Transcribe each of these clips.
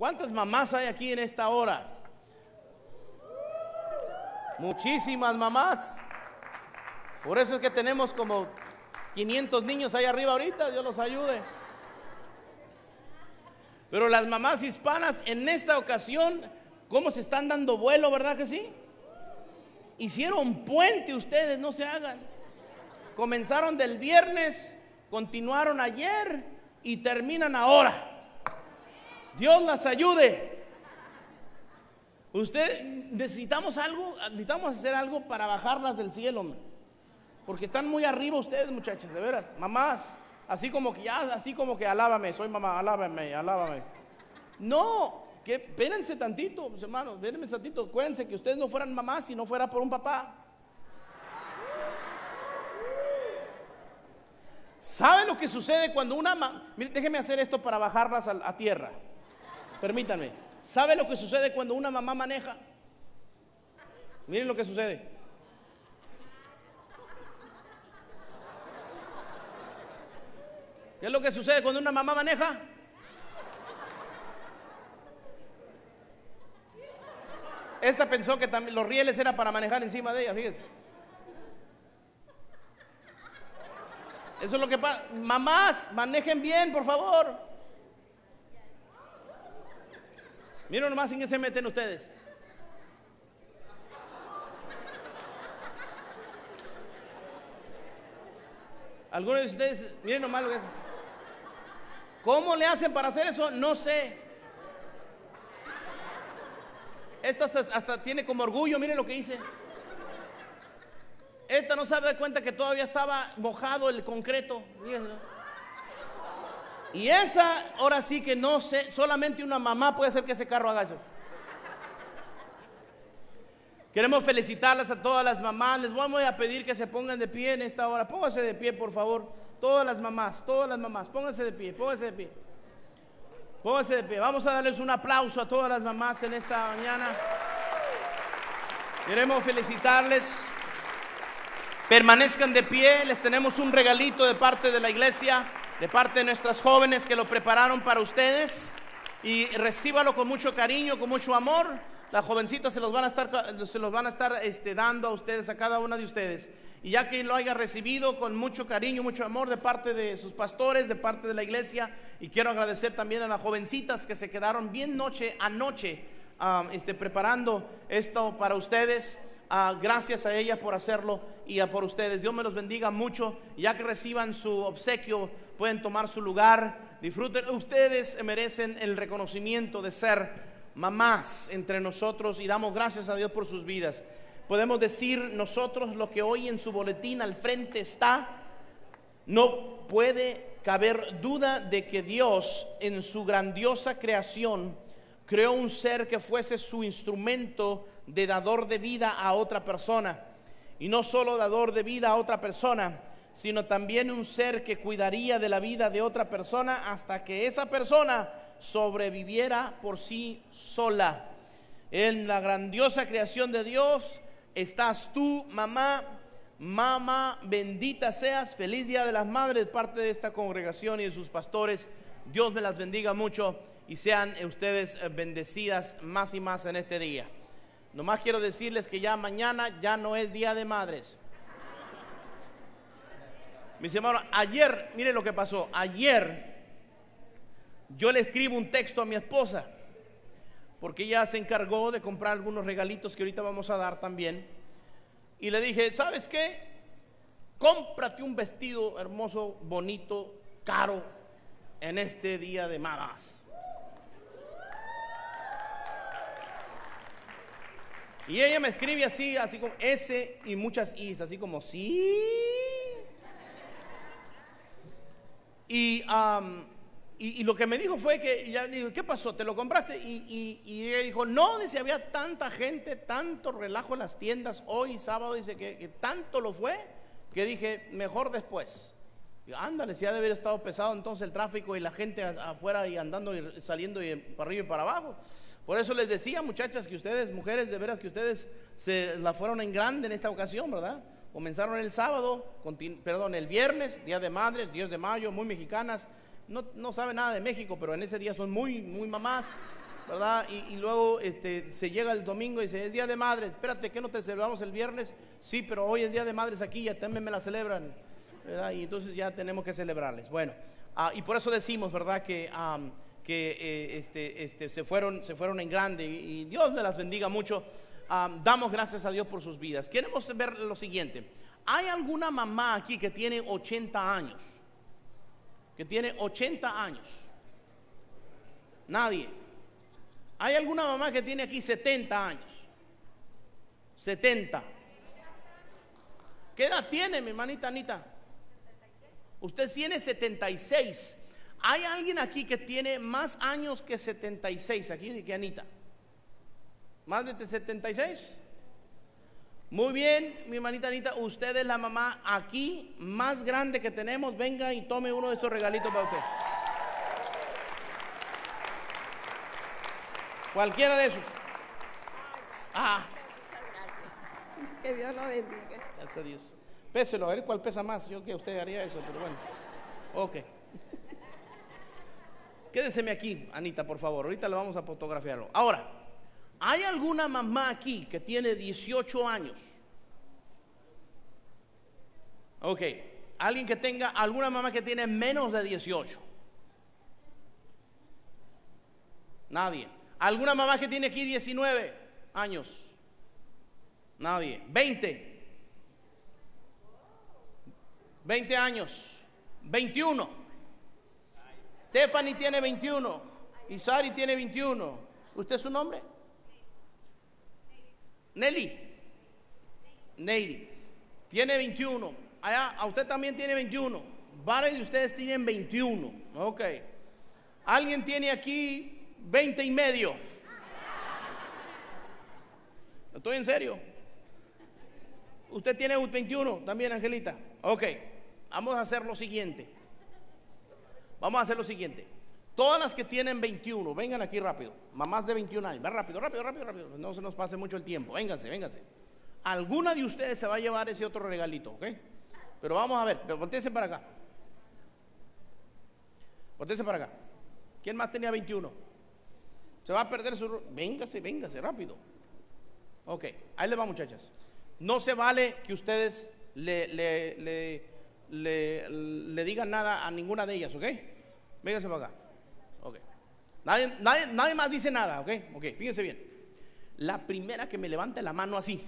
¿Cuántas mamás hay aquí en esta hora? Muchísimas mamás. Por eso es que tenemos como 500 niños ahí arriba ahorita, Dios los ayude. Pero las mamás hispanas en esta ocasión, ¿cómo se están dando vuelo, verdad que sí? Hicieron puente ustedes, no se hagan. Comenzaron del viernes, continuaron ayer y terminan ahora. Dios las ayude. Usted necesitamos algo, necesitamos hacer algo para bajarlas del cielo, porque están muy arriba ustedes, muchachas, de veras, mamás, así como que ya, así como que alábame, soy mamá, alábame, alábame. No, que espérense tantito, mis hermanos, espérense tantito, acuérdense que ustedes no fueran mamás si no fuera por un papá. ¿Saben lo que sucede cuando una mamá, mire, déjeme hacer esto para bajarlas a, a tierra, permítanme. ¿Sabe lo que sucede cuando una mamá maneja? Miren lo que sucede. ¿Qué es lo que sucede cuando una mamá maneja? Esta pensó que también los rieles era para manejar encima de ella, fíjense. Eso es lo que pasa. Mamás, manejen bien, por favor. Miren nomás en qué se meten ustedes. Algunos de ustedes, miren nomás lo que es. ¿Cómo le hacen para hacer eso? No sé. Esta hasta, tiene como orgullo, miren lo que hice. Esta no sabe dar cuenta que todavía estaba mojado el concreto. Mírenlo. Y esa, ahora sí que no sé, solamente una mamá puede hacer que ese carro haga eso. Queremos felicitarlas a todas las mamás. Les vamos a pedir que se pongan de pie en esta hora. Pónganse de pie, por favor. Todas las mamás, todas las mamás. Pónganse de pie, pónganse de pie. Pónganse de pie. Vamos a darles un aplauso a todas las mamás en esta mañana. Queremos felicitarles. Permanezcan de pie. Les tenemos un regalito de parte de la iglesia de parte de nuestras jóvenes que lo prepararon para ustedes y recíbalo con mucho cariño, con mucho amor. Las jovencitas se los van a estar, se los van a estar este, dando a ustedes, a cada una de ustedes. Y ya que lo haya recibido con mucho cariño, mucho amor de parte de sus pastores, de parte de la iglesia, y quiero agradecer también a las jovencitas que se quedaron bien noche a noche um, este, preparando esto para ustedes. Uh, gracias a ellas por hacerlo y a por ustedes. Dios me los bendiga mucho. Ya que reciban su obsequio, pueden tomar su lugar. Disfruten. Ustedes merecen el reconocimiento de ser mamás entre nosotros y damos gracias a Dios por sus vidas. Podemos decir nosotros lo que hoy en su boletín al frente está. No puede caber duda de que Dios en su grandiosa creación creó un ser que fuese su instrumento de dador de vida a otra persona. Y no solo dador de vida a otra persona, sino también un ser que cuidaría de la vida de otra persona hasta que esa persona sobreviviera por sí sola. En la grandiosa creación de Dios estás tú, mamá, mamá, bendita seas, feliz Día de las Madres, parte de esta congregación y de sus pastores. Dios me las bendiga mucho y sean ustedes bendecidas más y más en este día. Nomás quiero decirles que ya mañana ya no es Día de Madres. Mis hermanos, ayer, mire lo que pasó. Ayer yo le escribo un texto a mi esposa, porque ella se encargó de comprar algunos regalitos que ahorita vamos a dar también. Y le dije, ¿sabes qué? Cómprate un vestido hermoso, bonito, caro, en este día de madas. Y ella me escribe así, así como S y muchas Is, así como sí. Y, y, lo que me dijo fue que, ya ¿qué pasó? ¿Te lo compraste? Y, y, ella dijo, no, dice, había tanta gente, tanto relajo en las tiendas hoy sábado, dice que, que tanto lo fue, que dije, mejor después. Y ándale, si ha de haber estado pesado entonces el tráfico y la gente afuera y andando y saliendo y para arriba y para abajo. Por eso les decía, muchachas, que ustedes, mujeres, de veras que ustedes se la fueron en grande en esta ocasión, ¿verdad? Comenzaron el sábado, perdón, el viernes, Día de Madres, 10 de mayo, muy mexicanas. No, no saben nada de México, pero en ese día son muy, muy mamás. ¿verdad? Y, luego este, se llega el domingo y dice, es Día de Madres, espérate, ¿qué no te celebramos el viernes? Sí, pero hoy es Día de Madres aquí, ya también me la celebran, ¿verdad? Y entonces ya tenemos que celebrarles. Bueno, ah, y por eso decimos, ¿verdad? Que, que eh, este, este, se, fueron, se fueron en grande y, Dios me las bendiga mucho. Am, damos gracias a Dios por sus vidas. Queremos ver lo siguiente. ¿Hay alguna mamá aquí que tiene 80 años? Que tiene 80 años. Nadie. ¿Hay alguna mamá que tiene aquí 70 años? 70. ¿Qué edad tiene mi hermanita Anita? Usted tiene 76. ¿Hay alguien aquí que tiene más años que 76? Aquí que Anita. ¿Más de 76? Muy bien, mi hermanita Anita, usted es la mamá aquí más grande que tenemos. Venga y tome uno de estos regalitos para usted. Cualquiera de esos. Ah, Muchas gracias. Que Dios lo bendiga. gracias a Dios. Péselo, a ver cuál pesa más. Yo que usted haría eso, pero bueno. Ok. Quédeseme aquí, Anita, por favor. Ahorita le vamos a fotografiarlo. Ahora, ¿hay alguna mamá aquí que tiene 18 años? Ok. ¿Alguien que tenga, alguna mamá que tiene menos de 18? Nadie. ¿Alguna mamá que tiene aquí 19 años? Nadie. 20. 20 años. 21. Stephanie tiene 21. Isari tiene 21. ¿Usted es su nombre? Nelly. Neyri. Tiene 21. Allá, a usted también tiene 21. Varios de ustedes tienen 21. Ok. ¿Alguien tiene aquí 20 y medio? Estoy en serio. Usted tiene 21 también, Angelita. Ok. Vamos a hacer lo siguiente. Vamos a hacer lo siguiente. Todas las que tienen 21, vengan aquí rápido. Mamás de 21 años. Va rápido, rápido, rápido, rápido. No se nos pase mucho el tiempo. Vénganse, vénganse. Alguna de ustedes se va a llevar ese otro regalito, ¿ok? Pero vamos a ver, pero para acá. Volteense para acá. ¿Quién más tenía 21? Se va a perder su... Véngase, véngase, rápido. Ok, ahí les va muchachas. No se vale que ustedes le, le, le, le, le digan nada a ninguna de ellas, ¿ok? Véngase para acá. Ok. Nadie, nadie, nadie más dice nada, ¿ok? Ok, fíjense bien. La primera que me levante la mano así,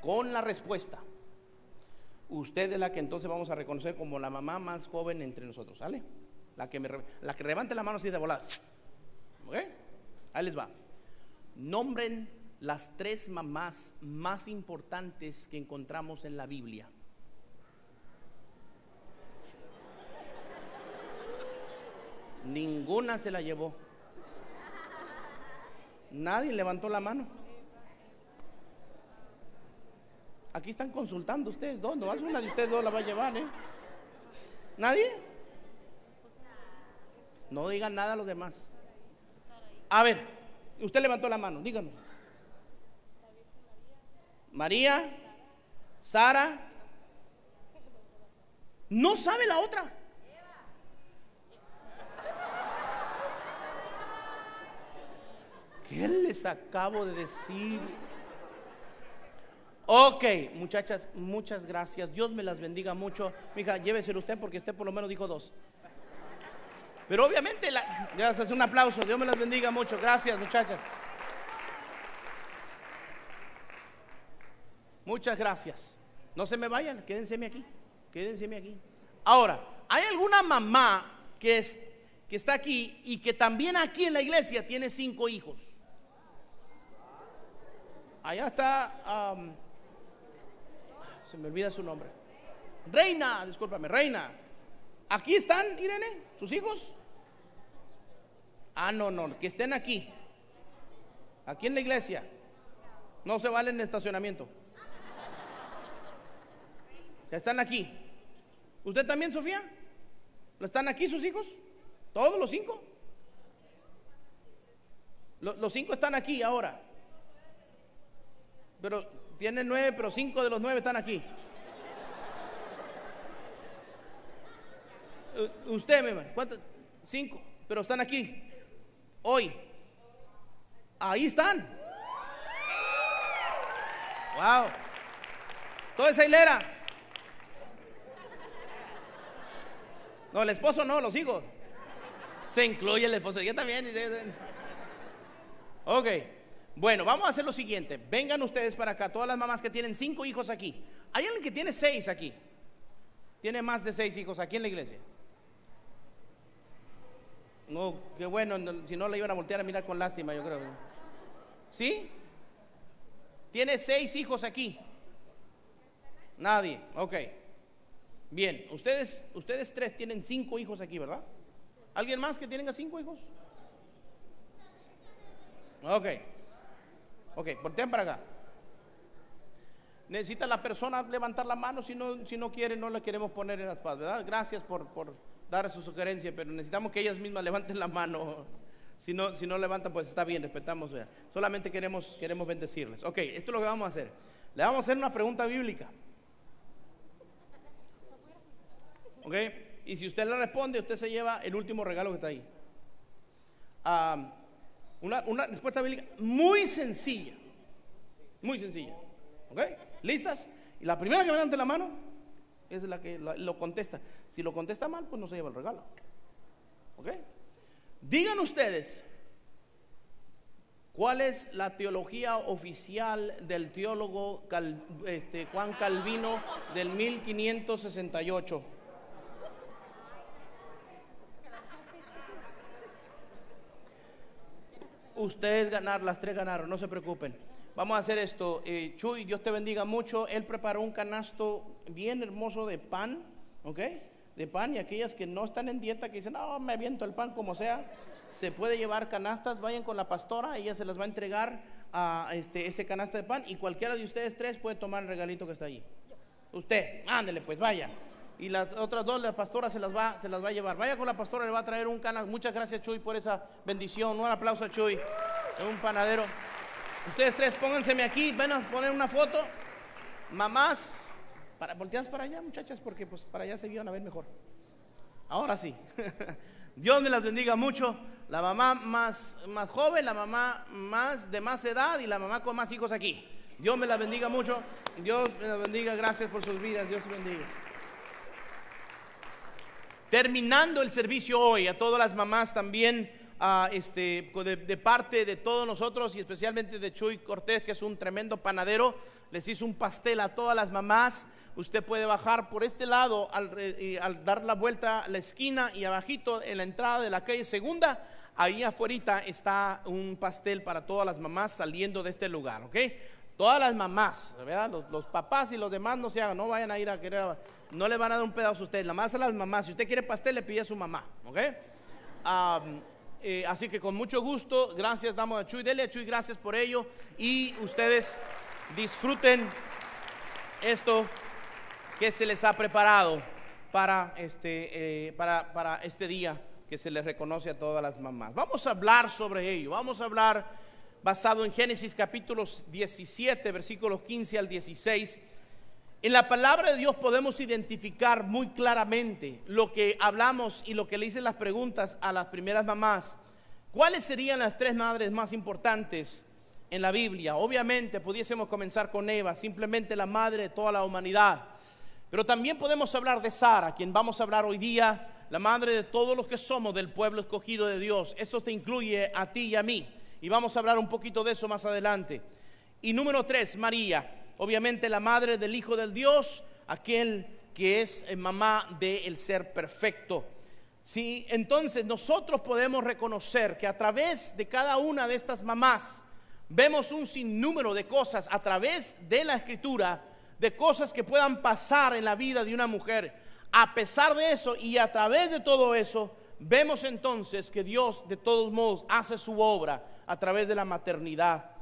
con la respuesta, usted es la que entonces vamos a reconocer como la mamá más joven entre nosotros, ¿sale? La que, me, la que levante la mano así de volada. ¿Ok? Ahí les va. Nombren las tres mamás más importantes que encontramos en la Biblia. Ninguna se la llevó. Nadie levantó la mano. Aquí están consultando ustedes dos, no una de ustedes dos la va a llevar, ¿eh? ¿Nadie? No digan nada a los demás. A ver, usted levantó la mano, díganos. María, Sara. No sabe la otra. ¿Qué les acabo de decir? Ok, muchachas, muchas gracias. Dios me las bendiga mucho. Mija, lléveselo usted porque usted por lo menos dijo dos. Pero obviamente, la, hace un aplauso. Dios me las bendiga mucho. Gracias, muchachas. Muchas gracias. No se me vayan, quédenseme aquí. Quédenseme aquí. Ahora, ¿hay alguna mamá que, es- que está aquí y que también aquí en la iglesia tiene cinco hijos? Allá está, am, se me olvida su nombre. Reina, discúlpame, Reina. ¿Aquí están, Irene, sus hijos? Ah, no, no, que estén aquí. Aquí en la iglesia. No se vale en estacionamiento. Que están aquí. ¿Usted también, Sofía? ¿No ¿Están aquí sus hijos? ¿Todos los cinco? Lo- los cinco están aquí ahora. Pero tienen nueve, pero cinco de los nueve están aquí. Usted, mi hermano, ¿cuántos? Cinco, pero están aquí. Hoy. Ahí están. Wow. Toda esa hilera. No, el esposo no, los hijos. Se incluye el esposo. Yo también. Ok. Bueno, vamos a hacer lo siguiente. Vengan ustedes para acá, todas las mamás que tienen cinco hijos aquí. ¿Hay alguien que tiene seis aquí? ¿Tiene más de seis hijos aquí en la iglesia? No, qué bueno, si no le iban a voltear a mirar con lástima, yo creo. ¿Sí? ¿Tiene seis hijos aquí? Nadie, ok. Bien, ustedes, ustedes tres tienen cinco hijos aquí, ¿verdad? ¿Alguien más que tienen cinco hijos? Ok. Ok, voltean para acá. Necesita la persona levantar la mano, si no, si no quiere, no la queremos poner en las paz, ¿verdad? Gracias por, por dar su sugerencia, pero necesitamos que ellas mismas levanten la mano. Si no, si no levantan, pues está bien, respetamos. Solamente queremos, queremos bendecirles. Ok, esto es lo que vamos a hacer. Le vamos a hacer una pregunta bíblica. ¿Ok? Y si usted le responde, usted se lleva el último regalo que está ahí. Ah, una, una, respuesta bíblica muy sencilla. Muy sencilla. ¿Ok? ¿Listas? Y la primera que me levante la mano es la que lo contesta. Si lo contesta mal, pues no se lleva el regalo. ¿Ok? Digan ustedes, ¿cuál es la teología oficial del teólogo este, Juan Calvino del 1568? Ustedes ganar, las tres ganaron, no se preocupen. Vamos a hacer esto. Eh, Chuy, Dios te bendiga mucho. Él preparó un canasto bien hermoso de pan, ¿ok? De pan y aquellas que no están en dieta, que dicen, no, me aviento el pan como sea, se puede llevar canastas, vayan con la pastora, ella se las va a entregar a este, ese canasta de pan y cualquiera de ustedes tres puede tomar el regalito que está allí. Usted, ándele pues, vaya y las otras dos, la pastora se las va, se las va a llevar. Vaya con la pastora, le va a traer un canal. Muchas gracias, Chuy, por esa bendición. Un aplauso a Chuy, un panadero. Ustedes tres, pónganseme aquí, ven a poner una foto. Mamás, para, para allá, muchachas, porque pues para allá se iban a ver mejor. Ahora sí. Dios me las bendiga mucho. La mamá más, más joven, la mamá más de más edad y la mamá con más hijos aquí. Dios me las bendiga mucho. Dios me las bendiga. Gracias por sus vidas. Dios bendiga. Terminando el servicio hoy, a todas las mamás también, este, de, parte de todos nosotros y especialmente de Chuy Cortés, que es un tremendo panadero, les hizo un pastel a todas las mamás. Usted puede bajar por este lado al, al dar la vuelta a la esquina y abajito en la entrada de la calle segunda, ahí afuera está un pastel para todas las mamás saliendo de este lugar, ¿ok? Todas las mamás, ¿verdad? Los, papás y los demás no se hagan, no vayan a ir a querer, no le van a dar un pedazo a usted, la más a las mamás. Si usted quiere pastel, le pide a su mamá, ¿ok? Eh, así que con mucho gusto, gracias damos a Chuy, dele a Chuy gracias por ello y ustedes disfruten esto que se les ha preparado para este, eh, para, para este día que se les reconoce a todas las mamás. Vamos a hablar sobre ello, vamos a hablar basado en Génesis capítulos 17, versículos 15 al 16. En la palabra de Dios podemos identificar muy claramente lo que hablamos y lo que le dicen las preguntas a las primeras mamás. ¿Cuáles serían las tres madres más importantes en la Biblia? Obviamente pudiésemos comenzar con Eva, simplemente la madre de toda la humanidad. Pero también podemos hablar de Sara, quien vamos a hablar hoy día, la madre de todos los que somos del pueblo escogido de Dios. Eso te incluye a ti y a mí. Y vamos a hablar un poquito de eso más adelante. Y número tres, María, obviamente la madre del Hijo del Dios, aquel que es eh, mamá del ser perfecto. Sí, entonces nosotros podemos reconocer que a través de cada una de estas mamás vemos un sinnúmero de cosas a través de la escritura, de cosas que puedan pasar en la vida de una mujer. A pesar de eso y a través de todo eso, vemos entonces que Dios de todos modos hace su obra a través de la maternidad.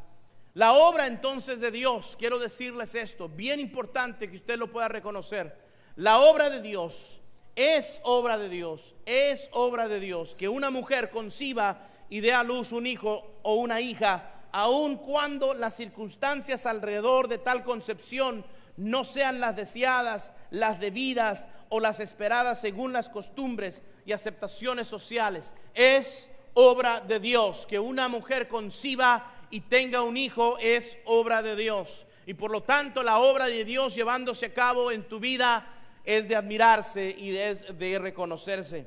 La obra entonces de Dios, quiero decirles esto, bien importante que usted lo pueda reconocer. La obra de Dios es obra de Dios, es obra de Dios. Que una mujer conciba y dé a luz un hijo o una hija, aun cuando las circunstancias alrededor de tal concepción no sean las deseadas, las debidas o las esperadas según las costumbres y aceptaciones sociales. Es obra de Dios. Que una mujer conciba y tenga un hijo es obra de Dios. Y por lo tanto la obra de Dios llevándose a cabo en tu vida es de admirarse y es de reconocerse.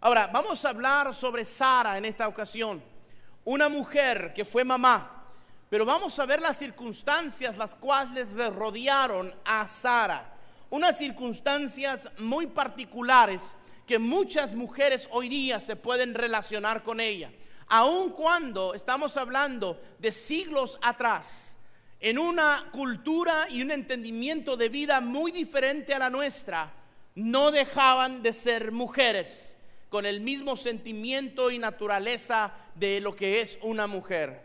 Ahora, vamos a hablar sobre Sara en esta ocasión. Una mujer que fue mamá. Pero vamos a ver las circunstancias las cuales le rodearon a Sara. Unas circunstancias muy particulares que muchas mujeres hoy día se pueden relacionar con ella. Aun cuando estamos hablando de siglos atrás, en una cultura y un entendimiento de vida muy diferente a la nuestra, no dejaban de ser mujeres con el mismo sentimiento y naturaleza de lo que es una mujer.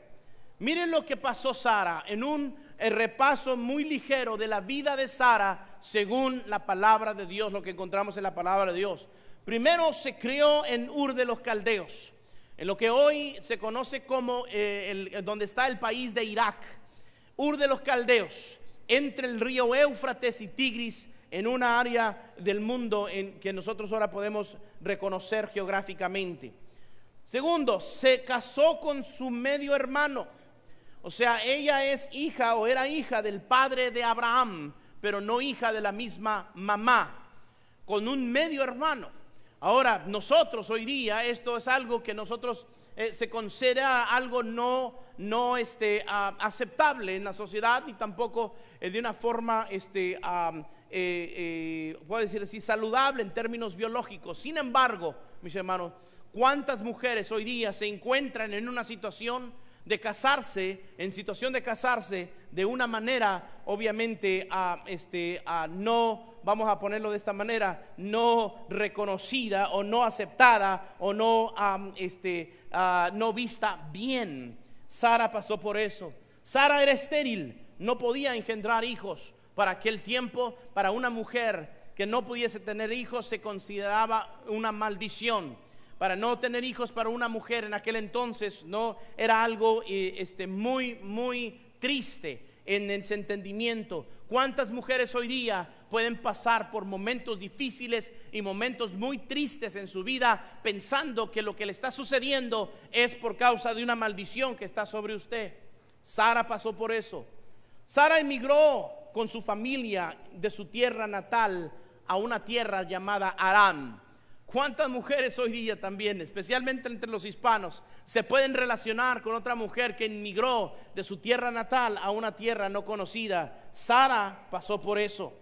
Miren lo que pasó Sara en un eh, repaso muy ligero de la vida de Sara según la palabra de Dios, lo que encontramos en la palabra de Dios. Primero se crió en Ur de los Caldeos, en lo que hoy se conoce como eh, donde está el país de Irak. Ur de los Caldeos, entre el río Éufrates y Tigris, en una área del mundo en que nosotros ahora podemos reconocer geográficamente. Segundo, se casó con su medio hermano. O sea, ella es hija o era hija del padre de Abraham, pero no hija de la misma mamá, con un medio hermano. Ahora, nosotros hoy día, esto es algo que nosotros eh, se considera algo no, no este, ah, aceptable en la sociedad y tampoco eh, de una forma, este, eh, puedo decir así, saludable en términos biológicos. Sin embargo, mis hermanos, ¿cuántas mujeres hoy día se encuentran en una situación de casarse, en situación de casarse de una manera, obviamente, a, este, no, vamos a ponerlo de esta manera, no reconocida o no aceptada o no, este, no vista bien. Sara pasó por eso. Sara era estéril, no podía engendrar hijos. Para aquel tiempo, para una mujer que no pudiese tener hijos, se consideraba una maldición para no tener hijos para una mujer en aquel entonces no era algo eh, este, muy, muy triste en ese entendimiento. ¿Cuántas mujeres hoy día pueden pasar por momentos difíciles y momentos muy tristes en su vida pensando que lo que le está sucediendo es por causa de una maldición que está sobre usted? Sara pasó por eso. Sara emigró con su familia de su tierra natal a una tierra llamada Arán. ¿Cuántas mujeres hoy día también, especialmente entre los hispanos, se pueden relacionar con otra mujer que emigró de su tierra natal a una tierra no conocida? Sara pasó por eso.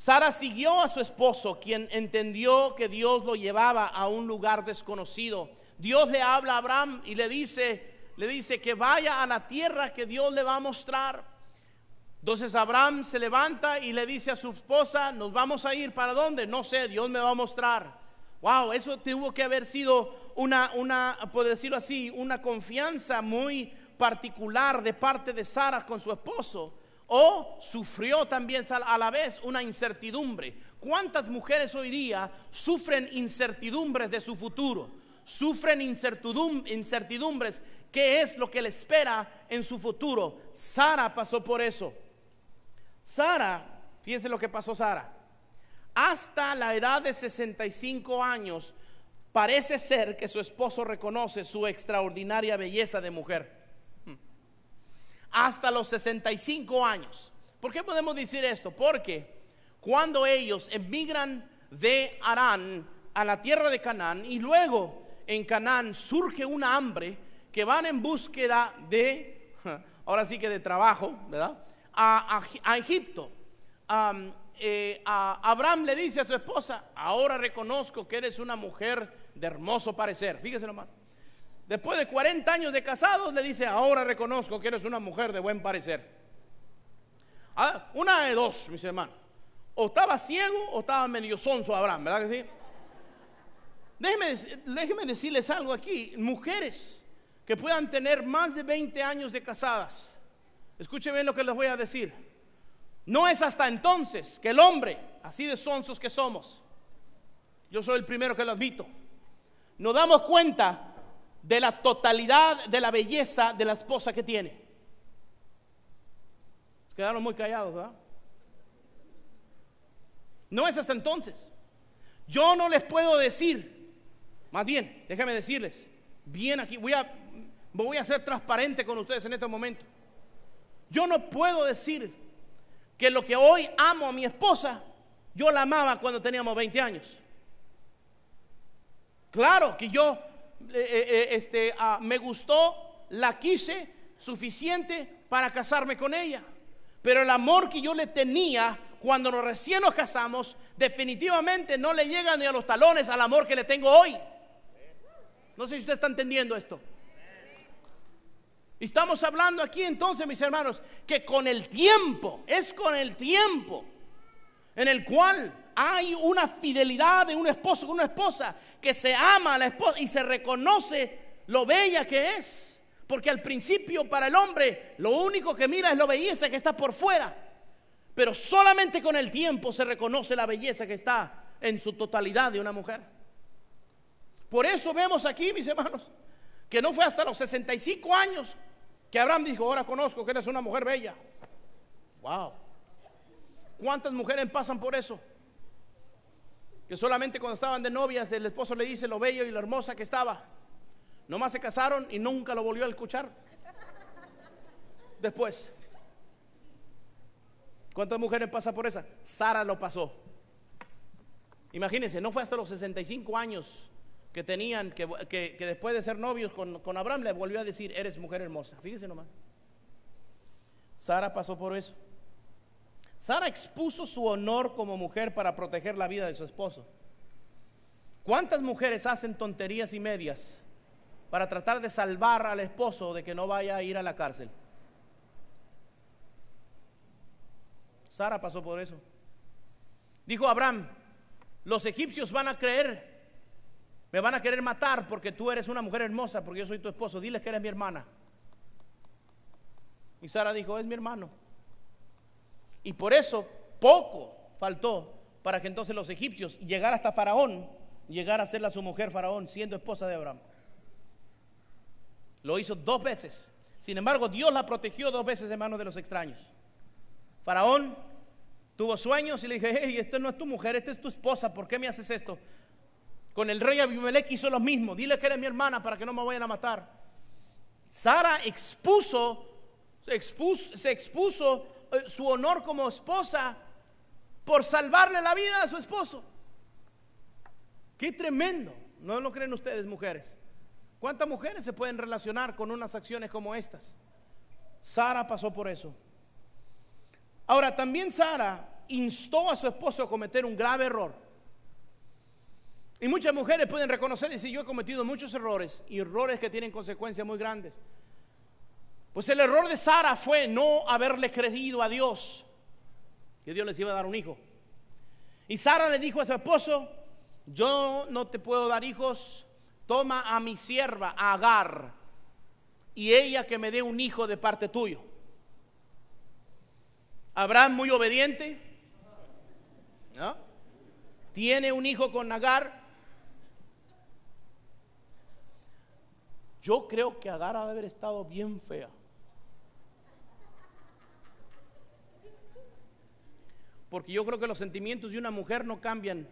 Sara siguió a su esposo, quien entendió que Dios lo llevaba a un lugar desconocido. Dios le habla a Abraham y le dice, le dice que vaya a la tierra que Dios le va a mostrar. Entonces Abraham se levanta y le dice a su esposa, nos vamos a ir, ¿para dónde? No sé, Dios me va a mostrar. Wow, eso tuvo que haber sido una, una, por decirlo así, una confianza muy particular de parte de Sara con su esposo. O sufrió también a la vez una incertidumbre. ¿Cuántas mujeres hoy día sufren incertidumbres de su futuro? Sufren incertidumbres. ¿Qué es lo que le espera en su futuro? Sara pasó por eso. Sara, fíjense lo que pasó Sara. Hasta la edad de 65 años, parece ser que su esposo reconoce su extraordinaria belleza de mujer. Hasta los 65 años. ¿Por qué podemos decir esto? Porque cuando ellos emigran de Arán a la tierra de Canaán y luego en Canaán surge una hambre que van en búsqueda de, ahora sí que de trabajo, ¿verdad? a, Egipto. Eh, Abraham le dice a su esposa, ahora reconozco que eres una mujer de hermoso parecer. Fíjese nomás. Después de 40 años de casados, le dice, ahora reconozco que eres una mujer de buen parecer. Ah, una de dos, mis hermanos. O estaba ciego o estaba medio sonso Abraham, ¿verdad que sí? Déjenme decirles algo aquí. Mujeres que puedan tener más de 20 años de casadas Escuchen bien lo que les voy a decir. No es hasta entonces que el hombre, así de sonsos que somos, yo soy el primero que lo admito, nos damos cuenta de la totalidad de la belleza de la esposa que tiene. Quedaron muy callados, ¿verdad? No es hasta entonces. Yo no les puedo decir Más bien, déjame decirles, bien aquí, voy a, voy a ser transparente con ustedes en este momento. Yo no puedo decir que lo que hoy amo a mi esposa, yo la amaba cuando teníamos 20 años. Claro que yo eh, eh, eh, este, ah, me gustó, la quise suficiente para casarme con ella. Pero el amor que yo le tenía cuando nos recién nos casamos, definitivamente no le llega ni a los talones al amor que le tengo hoy. No sé si usted está entendiendo esto. Estamos hablando aquí entonces, mis hermanos, que con el tiempo, es con el tiempo en el cual hay una fidelidad de un esposo con una esposa que se ama a la esposa y se reconoce lo bella que es. Porque al principio para el hombre lo único que mira es lo belleza que está por fuera. Pero solamente con el tiempo se reconoce la belleza que está en su totalidad de una mujer. Por eso vemos aquí, mis hermanos, que no fue hasta los 65 años que Abraham dijo, ahora conozco que eres una mujer bella. Wow. ¿Cuántas mujeres pasan por eso? Que solamente cuando estaban de novias el esposo le dice lo bello y lo hermosa que estaba. Nomás se casaron y nunca lo volvió a escuchar. Después. ¿Cuántas mujeres pasan por esa? Sara lo pasó. Imagínense, no fue hasta los 65 años que tenían, que, después de ser novios con, con, Abraham le volvió a decir, eres mujer hermosa. Fíjese nomás. Sara pasó por eso. Sara expuso su honor como mujer para proteger la vida de su esposo. ¿Cuántas mujeres hacen tonterías y medias para tratar de salvar al esposo de que no vaya a ir a la cárcel? Sara pasó por eso. Dijo Abraham, los egipcios van a creer me van a querer matar porque tú eres una mujer hermosa, porque yo soy tu esposo. Diles que eres mi hermana. Y Sara dijo, es mi hermano. Y por eso poco faltó para que entonces los egipcios llegaran hasta Faraón, llegara a ser su mujer Faraón, siendo esposa de Abraham. Lo hizo dos veces. Sin embargo, Dios la protegió dos veces de manos de los extraños. Faraón tuvo sueños y le dije, hey, esta no es tu mujer, esta es tu esposa, ¿por qué me haces esto? Con el rey Abimelech hizo lo mismo. Dile que eres mi hermana para que no me vayan a matar. Sara expuso, se expuso, se expuso su honor como esposa por salvarle la vida a su esposo. Qué tremendo. ¿No lo creen ustedes, mujeres? ¿Cuántas mujeres se pueden relacionar con unas acciones como estas? Sara pasó por eso. Ahora, también Sara instó a su esposo a cometer un grave error. Y muchas mujeres pueden reconocer y decir, yo he cometido muchos errores y errores que tienen consecuencias muy grandes. Pues el error de Sara fue no haberle creído a Dios que Dios les iba a dar un hijo. Y Sara le dijo a su esposo, yo no te puedo dar hijos, toma a mi sierva, a Agar, y ella que me dé un hijo de parte tuyo. Abraham muy obediente, tiene un hijo con Agar, Yo creo que Agar ha de haber estado bien fea. Porque yo creo que los sentimientos de una mujer no cambian,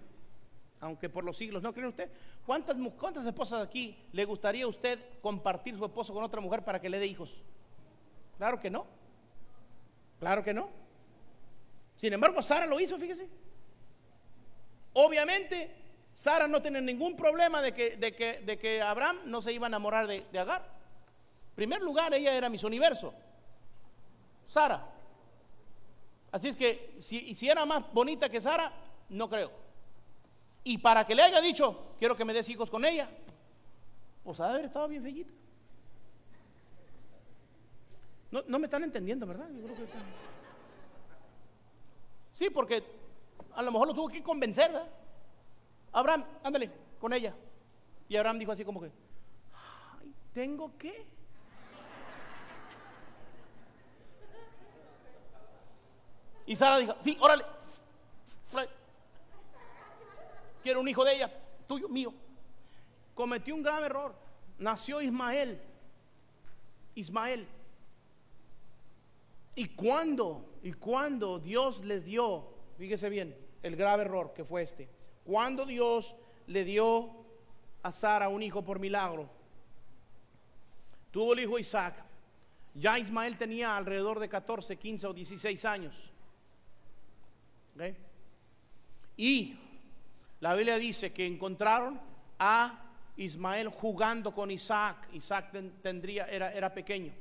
aunque por los siglos. ¿No creen usted? ¿Cuántas, cuántas esposas aquí le gustaría a usted compartir su esposo con otra mujer para que le dé hijos? Claro que no. Claro que no. Sin embargo, Sara lo hizo, fíjese. Obviamente, Sara no tiene ningún problema de que, de que, de que Abraham no se iba a enamorar de, Agar. En primer lugar, ella era mis universo. Sara. Así es que si, si era más bonita que Sara, no creo. Y para que le haya dicho, quiero que me des hijos con ella, pues de haber estado bien fellita. No, no, me están entendiendo, ¿verdad? Sí, porque a lo mejor lo tuvo que convencer, ¿verdad? Abraham, ándale, con ella. Y Abraham dijo así como que, Ay, ¿tengo qué? Y Sara dijo, sí, órale. Quiero un hijo de ella, tuyo, mío. Cometió un grave error. Nació Ismael. Ismael. Y cuando, y cuando Dios le dio, fíjese bien, el grave error que fue este cuando Dios le dio a Sara un hijo por milagro. Tuvo el hijo Isaac. Ya Ismael tenía alrededor de 14, 15 o 16 años. Y la Biblia dice que encontraron a Ismael jugando con Isaac. Isaac ten- tendría, era, era pequeño.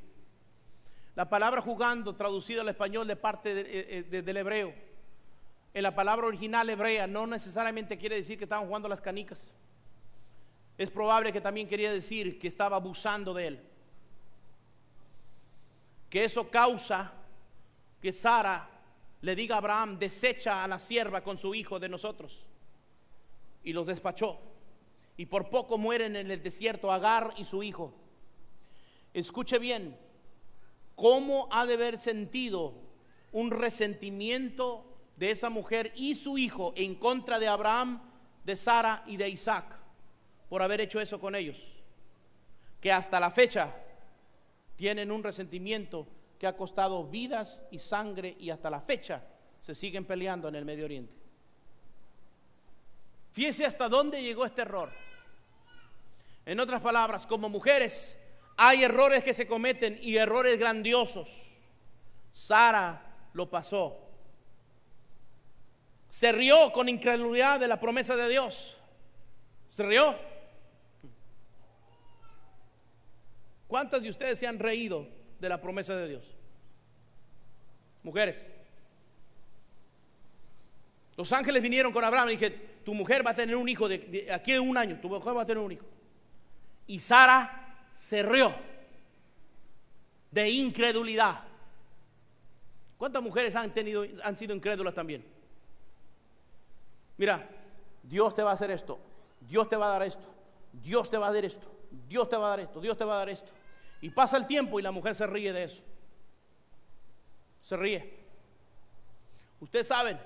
La palabra jugando, traducida al español de parte eh, eh, de- del hebreo, en la palabra original hebrea, no necesariamente quiere decir que estaban jugando las canicas. Es probable que también quería decir que estaba abusando de él. Que eso causa que Sara le diga a Abraham, desecha a la sierva con su hijo de nosotros. Y los despachó. Y por poco mueren en el desierto Agar y su hijo. Escuche bien, ¿cómo ha de haber sentido un resentimiento de esa mujer y su hijo en contra de Abraham, de Sara y de Isaac por haber hecho eso con ellos? Que hasta la fecha tienen un resentimiento que ha costado vidas y sangre y hasta la fecha se siguen peleando en el Medio Oriente. Fíjese hasta dónde llegó este error. En otras palabras, como mujeres hay errores que se cometen y errores grandiosos. Sara lo pasó. Se rió con incredulidad de la promesa de Dios. Se rió. ¿Cuántas de ustedes se han reído de la promesa de Dios? Mujeres. Los ángeles vinieron con Abraham y dije, tu mujer va a tener un hijo de, de aquí en un año, tu mujer va a tener un hijo. Y Sara se rió de incredulidad. ¿Cuántas mujeres han tenido, han sido incrédulas también? Mira, Dios te va a hacer esto, Dios te va a dar esto, Dios te va a dar esto, Dios te va a dar esto, Dios te va a dar esto. Y pasa el tiempo y la mujer se ríe de eso. Se ríe. Ustedes saben,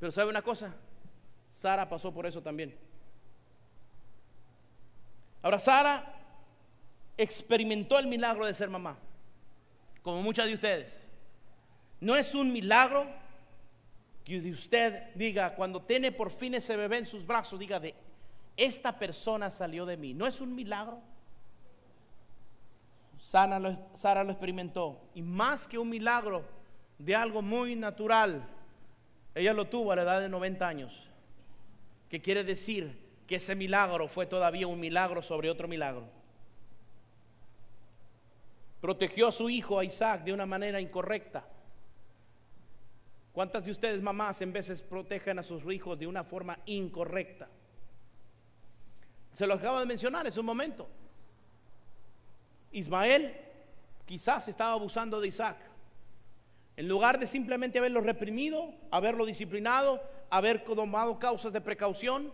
pero ¿sabe una cosa? Sara pasó por eso también. Ahora, Sara experimentó el milagro de ser mamá, como muchas de ustedes. No es un milagro que usted diga, cuando tiene por fin ese bebé en sus brazos, diga de, esta persona salió de mí. No es un milagro. Sara lo, experimentó. Y más que un milagro de algo muy natural, ella lo tuvo a la edad de 90 años. Que quiere decir que ese milagro fue todavía un milagro sobre otro milagro. Protegió a su hijo, a Isaac, de una manera incorrecta. ¿Cuántas de ustedes, mamás, en veces protegen a sus hijos de una forma incorrecta? Se lo acabo de mencionar en un momento. Ismael quizás estaba abusando de Isaac. En lugar de simplemente haberlo reprimido, haberlo disciplinado, haber tomado causas de precaución,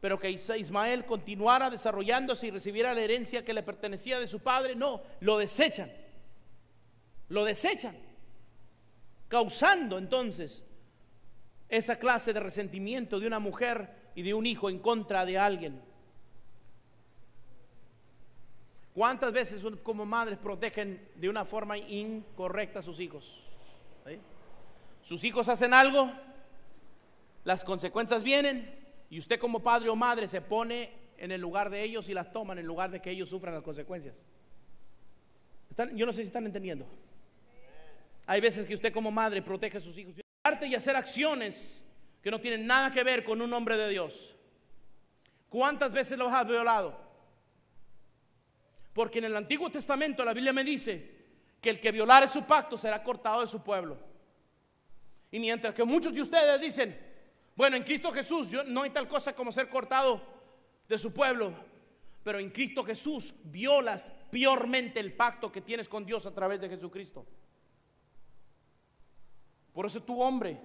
pero que Ismael continuara desarrollándose y recibiera la herencia que le pertenecía de su padre, no, lo desechan. Lo desechan. Causando entonces esa clase de resentimiento de una mujer y de un hijo en contra de alguien. ¿Cuántas veces como madres protegen de una forma incorrecta a sus hijos? Sus hijos hacen algo, las consecuencias vienen y usted como padre o madre se pone en el lugar de ellos y las toman en lugar de que ellos sufran las consecuencias. Yo no sé si están entendiendo. Hay veces que usted como madre protege a sus hijos y hacer acciones que no tienen nada que ver con un hombre de Dios. ¿Cuántas veces los has violado? Porque en el Antiguo Testamento la Biblia me dice que el que violare su pacto será cortado de su pueblo. Y mientras que muchos de ustedes dicen, bueno, en Cristo Jesús no hay tal cosa como ser cortado de su pueblo, pero en Cristo Jesús violas peormente el pacto que tienes con Dios a través de Jesucristo. Por eso tu hombre,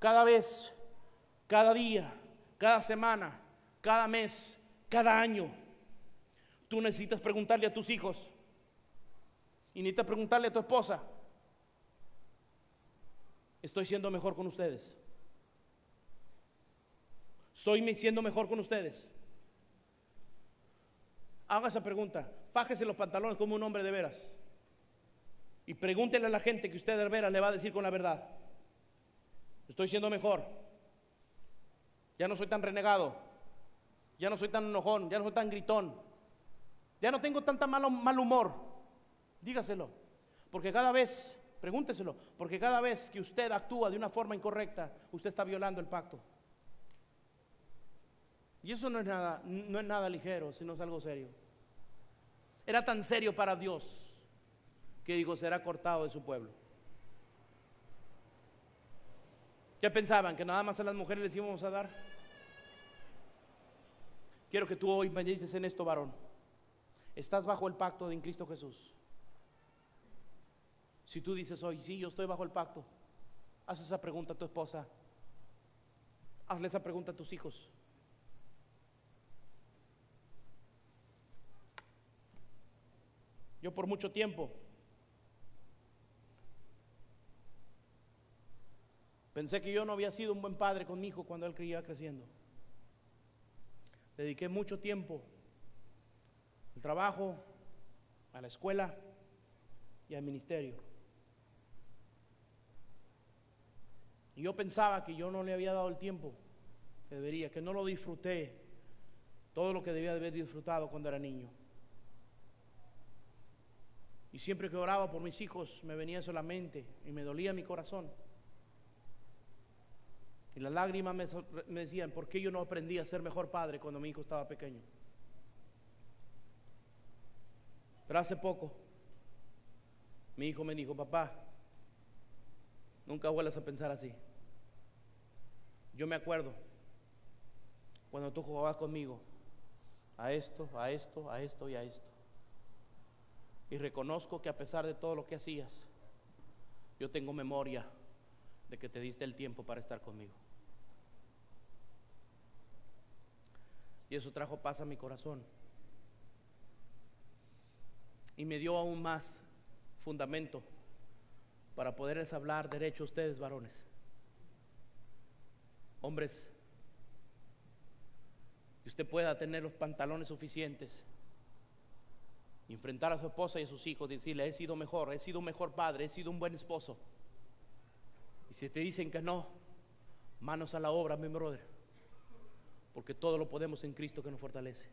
cada vez, cada día, cada semana, cada mes, cada año, tú necesitas preguntarle a tus hijos y necesitas preguntarle a tu esposa, ¿estoy siendo mejor con ustedes? ¿Estoy siendo mejor con ustedes? Haga esa pregunta, fájese los pantalones como un hombre de veras. Y pregúntele a la gente que usted de veras le va a decir con la verdad. Estoy siendo mejor. Ya no soy tan renegado. Ya no soy tan enojón, ya no soy tan gritón. Ya no tengo tanta mal humor. Dígaselo. Porque cada vez, pregúnteselo, porque cada vez que usted actúa de una forma incorrecta, usted está violando el pacto. Y eso no es nada, no es nada ligero, sino es algo serio. Era tan serio para Dios que dijo, será cortado de su pueblo. ¿Qué pensaban? ¿Que nada más a las mujeres les íbamos a dar? Quiero que tú hoy medites en esto, varón. Estás bajo el pacto de Cristo Jesús. Si tú dices hoy, sí, yo estoy bajo el pacto, haz esa pregunta a tu esposa. Hazle esa pregunta a tus hijos. Yo por mucho tiempo pensé que yo no había sido un buen padre con mi hijo cuando él iba creciendo. Dediqué mucho tiempo trabajo, a la escuela y al ministerio. Y yo pensaba que yo no le había dado el tiempo que debería, que no lo disfruté todo lo que debía de haber disfrutado cuando era niño. Y siempre que oraba por mis hijos me venía solamente y me dolía mi corazón. Y las lágrimas me, decían, ¿por qué yo no aprendí a ser mejor padre cuando mi hijo estaba pequeño? Pero hace poco, mi hijo me dijo, papá, nunca vuelvas a pensar así. Yo me acuerdo cuando tú jugabas conmigo a esto, a esto, a esto y a esto. Y reconozco que a pesar de todo lo que hacías, yo tengo memoria de que te diste el tiempo para estar conmigo. Y eso trajo paz a mi corazón. Y me dio aún más fundamento para poderles hablar derecho a ustedes, varones. Hombres, que usted pueda tener los pantalones suficientes enfrentar a su esposa y a sus hijos, decirle, he sido mejor, he sido un mejor padre, he sido un buen esposo. Y si te dicen que no, manos a la obra, mi brother, porque todo lo podemos en Cristo que nos fortalece.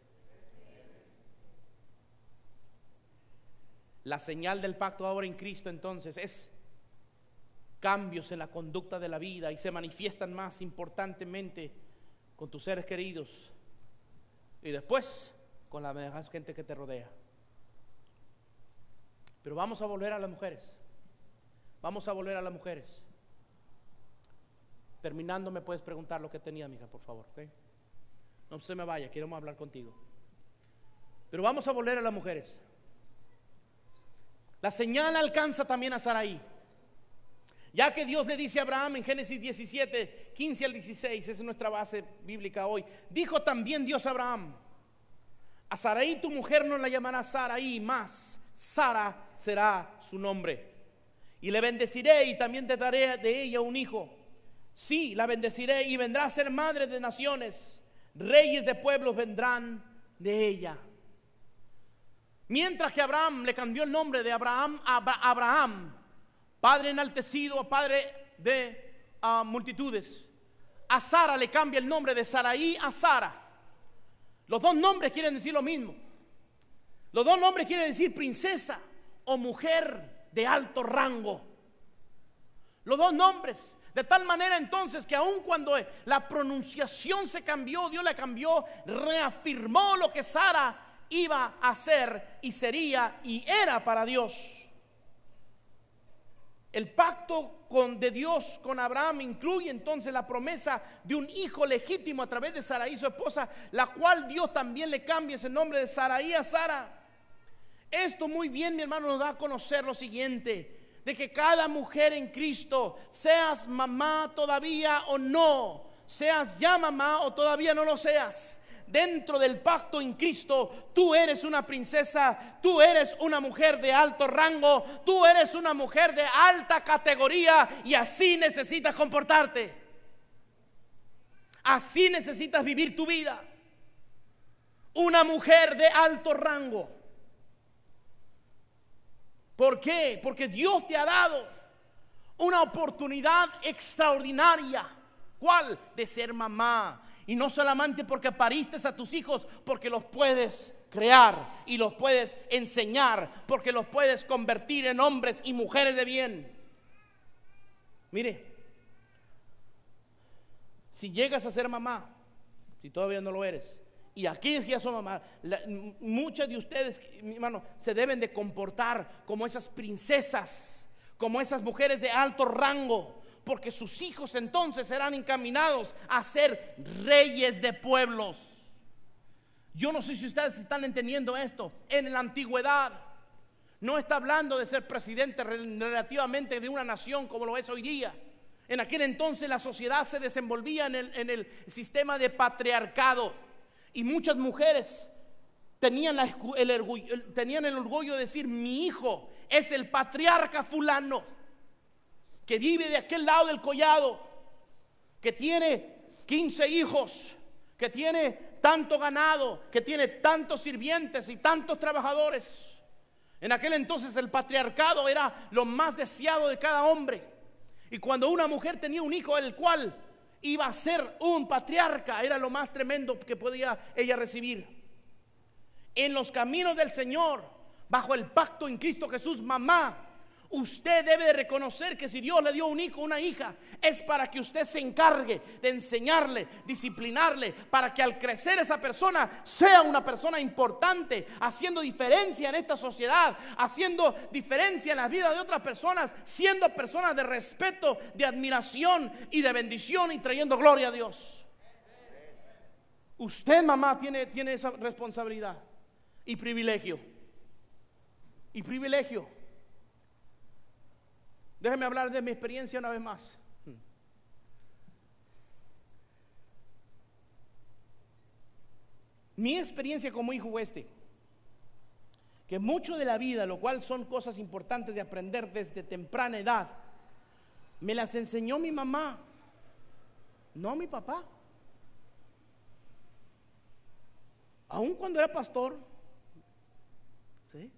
La señal del pacto ahora en Cristo entonces es cambios en la conducta de la vida y se manifiestan más importantemente con tus seres queridos y después con la gente que te rodea. Pero vamos a volver a las mujeres. Vamos a volver a las mujeres. Terminando, me puedes preguntar lo que tenía, hija, por favor. No se me vaya, quiero hablar contigo. Pero vamos a volver a las mujeres. La señal alcanza también a Saraí. Ya que Dios le dice a Abraham en Génesis 17, 15 al 16, esa es nuestra base bíblica hoy. Dijo también Dios a Abraham: A Saraí tu mujer no la llamará Saraí más Sara será su nombre. Y le bendeciré y también te daré de ella un hijo. Sí, la bendeciré y vendrá a ser madre de naciones. Reyes de pueblos vendrán de ella. Mientras que Abraham le cambió el nombre de Abraham a Abraham, padre enaltecido, padre de ah, multitudes. A Sara le cambia el nombre de Saraí a Sara. Los dos nombres quieren decir lo mismo. Los dos nombres quieren decir princesa o mujer de alto rango. Los dos nombres. De tal manera entonces que aun cuando la pronunciación se cambió, Dios la cambió, reafirmó lo que Sara iba a ser y sería y era para Dios. El pacto con, de Dios con Abraham incluye entonces la promesa de un hijo legítimo a través de Saraí, su esposa, la cual Dios también le cambia ese nombre de Saraí a Sara. Esto muy bien, mi hermano, nos da a conocer lo siguiente, de que cada mujer en Cristo, seas mamá todavía o no, seas ya mamá o todavía no lo seas, dentro del pacto en Cristo, tú eres una princesa, tú eres una mujer de alto rango, tú eres una mujer de alta categoría y así necesitas comportarte. Así necesitas vivir tu vida. Una mujer de alto rango. ¿Por qué? Porque Dios te ha dado una oportunidad extraordinaria. ¿Cuál? De ser mamá. Y no solamente porque pariste a tus hijos, porque los puedes crear y los puedes enseñar, porque los puedes convertir en hombres y mujeres de bien. Mire, si llegas a ser mamá, si todavía no lo eres, y aquí es que ya son mamá, muchas de ustedes, mi hermano, se deben de comportar como esas princesas, como esas mujeres de alto rango, porque sus hijos entonces serán encaminados a ser reyes de pueblos. Yo no sé si ustedes están entendiendo esto. En la antigüedad no está hablando de ser presidente relativamente de una nación como lo es hoy día. En aquel entonces la sociedad se desenvolvía en el, sistema de patriarcado y muchas mujeres tenían el orgullo de decir, mi hijo es el patriarca fulano que vive de aquel lado del collado, que tiene 15 hijos, que tiene tanto ganado, que tiene tantos sirvientes y tantos trabajadores. En aquel entonces el patriarcado era lo más deseado de cada hombre. Y cuando una mujer tenía un hijo, el cual iba a ser un patriarca, era lo más tremendo que podía ella recibir. En los caminos del Señor, bajo el pacto en Cristo Jesús, mamá Usted debe de reconocer que si Dios le dio un hijo, una hija, es para que usted se encargue de enseñarle, disciplinarle, para que al crecer esa persona sea una persona importante, haciendo diferencia en esta sociedad, haciendo diferencia en la vida de otras personas, siendo personas de respeto, de admiración y de bendición y trayendo gloria a Dios. Usted, mamá, tiene, tiene esa responsabilidad y privilegio. Y privilegio. Déjeme hablar de mi experiencia una vez más. Mi experiencia como hijo este, que mucho de la vida, lo cual son cosas importantes de aprender desde temprana edad, me las enseñó mi mamá, no mi papá. Aun cuando era pastor, ¿sí?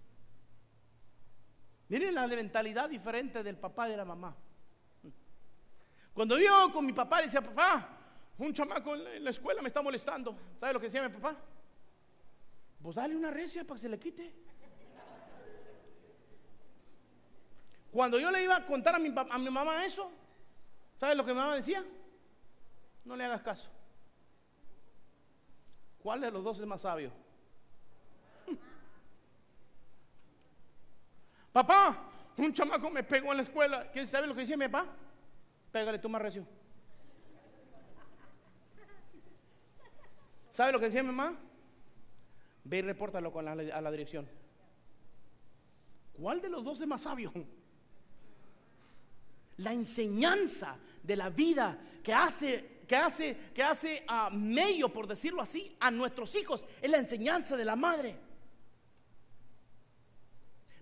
Miren la mentalidad diferente del papá y de la mamá. Cuando yo con mi papá decía, papá, un chamaco en la escuela me está molestando. ¿Sabe lo que decía mi papá? Pues dale una recia para que se le quite. Cuando yo le iba a contar a mi, mamá eso, ¿sabe lo que mi mamá decía? No le hagas caso. ¿Cuál de los dos es más sabio? Papá, un chamaco me pegó en la escuela. ¿Quién sabe lo que decía mi papá? Pégale tú más recio. ¿Sabe lo que decía mi mamá? Ve y repórtalo con a la dirección. ¿Cuál de los dos es más sabio? La enseñanza de la vida que hace, que hace, que hace a medio, por decirlo así, a nuestros hijos, es la enseñanza de la madre.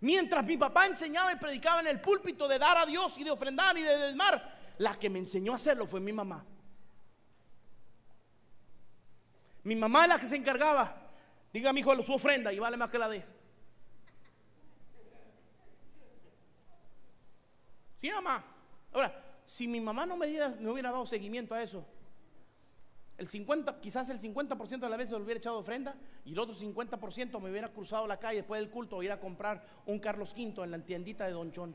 Mientras mi papá enseñaba y predicaba en el púlpito de dar a Dios y de ofrendar y de desmar, la que me enseñó a hacerlo fue mi mamá. Mi mamá es la que se encargaba. Diga mi hijo su ofrenda y vale más que la de. Sí, mamá. Ahora, si mi mamá no me, me hubiera dado seguimiento a eso, el 50, quizás el 50% de la vez se lo hubiera echado ofrenda y el otro 50% me hubiera cruzado la calle después del culto o ir a comprar un Carlos V en la tiendita de Don Chon.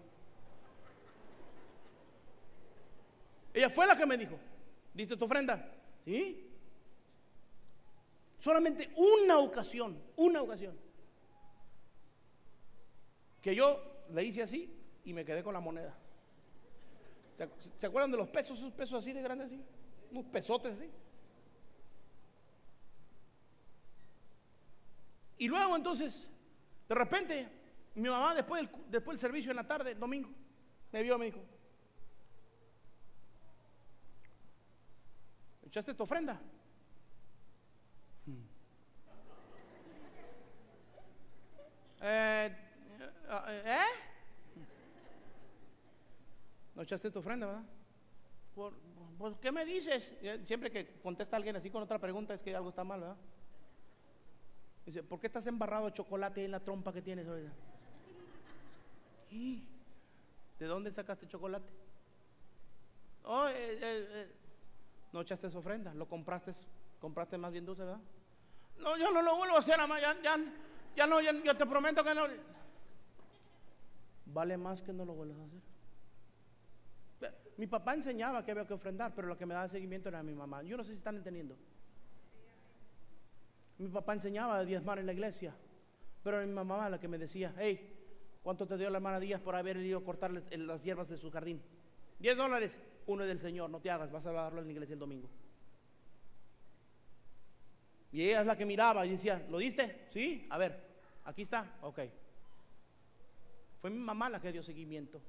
Ella fue la que me dijo, ¿diste tu ofrenda? ¿Sí? Solamente una ocasión, una ocasión. Que yo le hice así y me quedé con la moneda. ¿Se acuerdan de los pesos, esos pesos así de grandes así? Unos pesotes así. Y luego entonces, de repente, mi mamá después del, después del servicio en la tarde, el domingo, me vio me dijo, ¿echaste tu ofrenda? Hmm. Eh, ¿Eh? ¿No echaste tu ofrenda, verdad? ¿Por, ¿Por, qué me dices? Siempre que contesta alguien así con otra pregunta es que algo está mal, ¿verdad? Dice, ¿por qué estás embarrado de chocolate en la trompa que tienes ahorita? ¿De dónde sacaste chocolate? Oh, eh, eh, eh, no echaste su ofrenda, lo compraste compraste más bien dulce, ¿verdad? No, yo no lo vuelvo a hacer, mamá. Ya, no, yo te prometo que no. Vale más que no lo vuelvas a hacer. Mi papá enseñaba que había que ofrendar, pero lo que me daba seguimiento era mi mamá. Yo no sé si están entendiendo. Mi papá enseñaba a diezmar en la iglesia, pero mi mamá la que me decía, hey, ¿cuánto te dio la hermana Díaz por haber ido a cortar las hierbas de su jardín? Diez dólares, uno es del Señor, no te hagas, vas a darlo en la iglesia el domingo. Y ella es la que miraba y decía, ¿lo diste? Sí, a ver, aquí está, ok. Fue mi mamá la que dio seguimiento.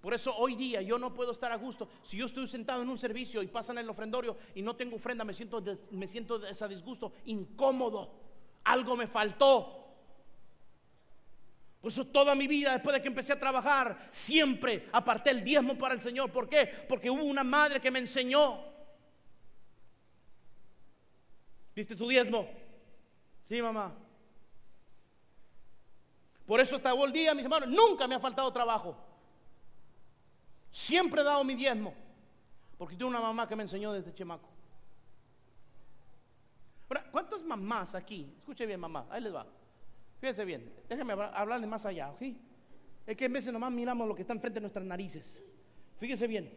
Por eso hoy día yo no puedo estar a gusto. Si yo estoy sentado en un servicio y pasan el ofrendorio y no tengo ofrenda, me siento, me siento disgusto, incómodo. Algo me faltó. Por eso toda mi vida, después de que empecé a trabajar, siempre aparté el diezmo para el Señor. ¿Por qué? Porque hubo una madre que me enseñó. ¿Viste tu diezmo? Sí, mamá. Por eso hasta hoy día, mis hermanos, nunca me ha faltado trabajo. Siempre he dado mi diezmo. Porque tengo una mamá que me enseñó desde chemaco. Ahora, ¿cuántas mamás aquí? Escuche bien, mamá, ahí les va. Fíjense bien, déjenme hablarles más allá, ¿sí? Es que en veces nomás miramos lo que está enfrente de nuestras narices. Fíjense bien.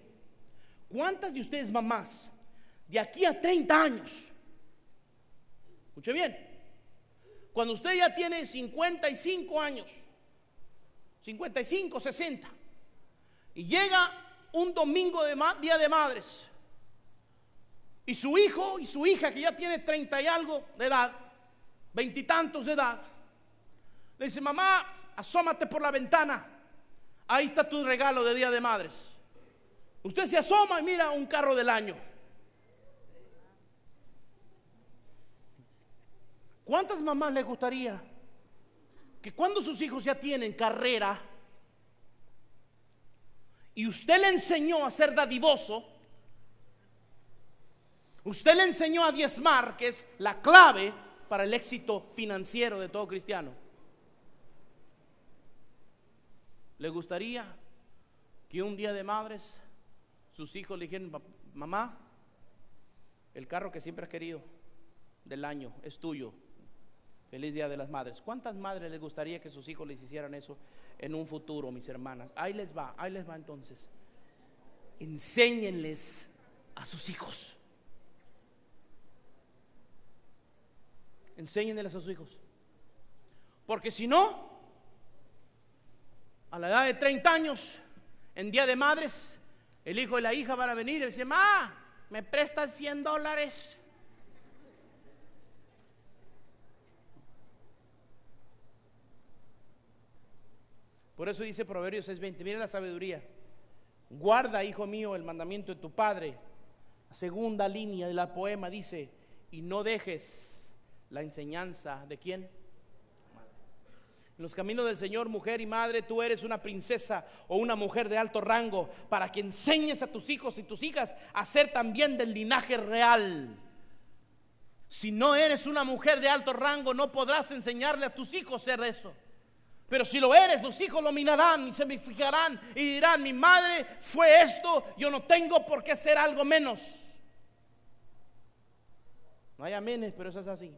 ¿Cuántas de ustedes mamás de aquí a 30 años? Escuche bien. Cuando usted ya tiene 55 años, 55, 60, y llega un domingo de día de madres, y su hijo y su hija, que ya tiene 30 y algo de edad, veintitantos de edad, le dice, mamá, asómate por la ventana. Ahí está tu regalo de Día de Madres. Usted se asoma y mira un carro del año. ¿Cuántas mamás les gustaría que cuando sus hijos ya tienen carrera y usted le enseñó a ser dadivoso, usted le enseñó a diezmar, que es la clave para el éxito financiero de todo cristiano? ¿Le gustaría que un día de madres sus hijos le dijeran, mamá, el carro que siempre has querido del año es tuyo? Feliz Día de las Madres. ¿Cuántas madres les gustaría que sus hijos les hicieran eso en un futuro, mis hermanas? Ahí les va, ahí les va entonces. Enséñenles a sus hijos. Enséñenles a sus hijos. Porque si no, a la edad de 30 años, en Día de Madres, el hijo y la hija van a venir y decir, ma, ¿me prestas 100 dólares? Por eso dice Proverbios 6:20, mire la sabiduría. Guarda, hijo mío, el mandamiento de tu padre. La segunda línea de la poema dice, y no dejes la enseñanza de quién? En los caminos del Señor, mujer y madre, tú eres una princesa o una mujer de alto rango para que enseñes a tus hijos y tus hijas a ser también del linaje real. Si no eres una mujer de alto rango, no podrás enseñarle a tus hijos ser eso. Pero si lo eres, los hijos lo mirarán y se me fijarán y dirán, mi madre fue esto, yo no tengo por qué ser algo menos. No hay amenes, pero eso es así.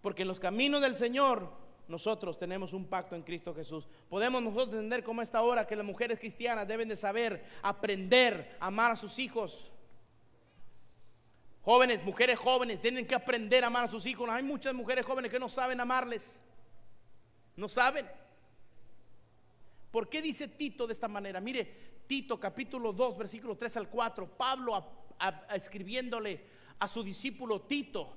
Porque en los caminos del Señor nosotros tenemos un pacto en Cristo Jesús. Podemos nosotros entender como esta hora que las mujeres cristianas deben de saber aprender a amar a sus hijos. Jóvenes, mujeres jóvenes, tienen que aprender a amar a sus hijos. Hay muchas mujeres jóvenes que no saben amarles. No saben. ¿Por qué dice Tito de esta manera? Mire, Tito capítulo 2, versículo 3 al 4, Pablo escribiéndole a su discípulo Tito,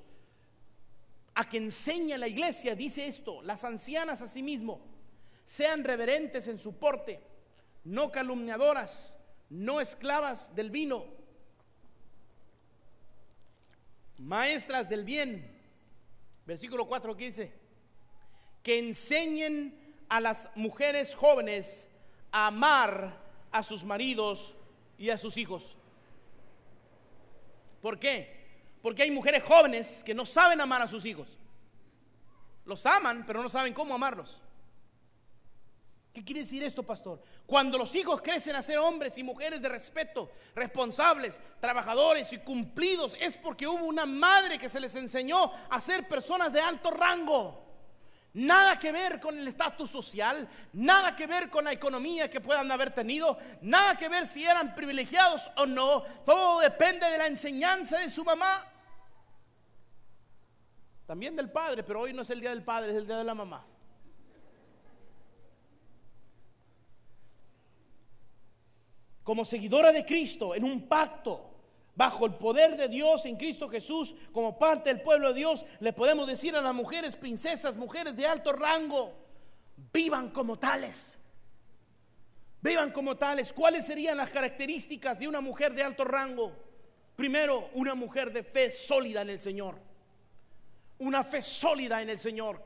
a que enseña la iglesia, dice esto, las ancianas asimismo, sean reverentes en su porte, no calumniadoras, no esclavas del vino, maestras del bien. Versículo 4 15, que enseñen a las mujeres jóvenes a amar a sus maridos y a sus hijos. ¿Por qué? Porque hay mujeres jóvenes que no saben amar a sus hijos. Los aman, pero no saben cómo amarlos. ¿Qué quiere decir esto, pastor? Cuando los hijos crecen a ser hombres y mujeres de respeto, responsables, trabajadores y cumplidos, es porque hubo una madre que se les enseñó a ser personas de alto rango. Nada que ver con el estatus social, nada que ver con la economía que puedan haber tenido, nada que ver si eran privilegiados o no. Todo depende de la enseñanza de su mamá. También del padre, pero hoy no es el día del padre, es el día de la mamá. como seguidora de Cristo en un pacto bajo el poder de Dios en Cristo Jesús, como parte del pueblo de Dios, le podemos decir a las mujeres, princesas, mujeres de alto rango, vivan como tales. Vivan como tales. ¿Cuáles serían las características de una mujer de alto rango? Primero, una mujer de fe sólida en el Señor. Una fe sólida en el Señor.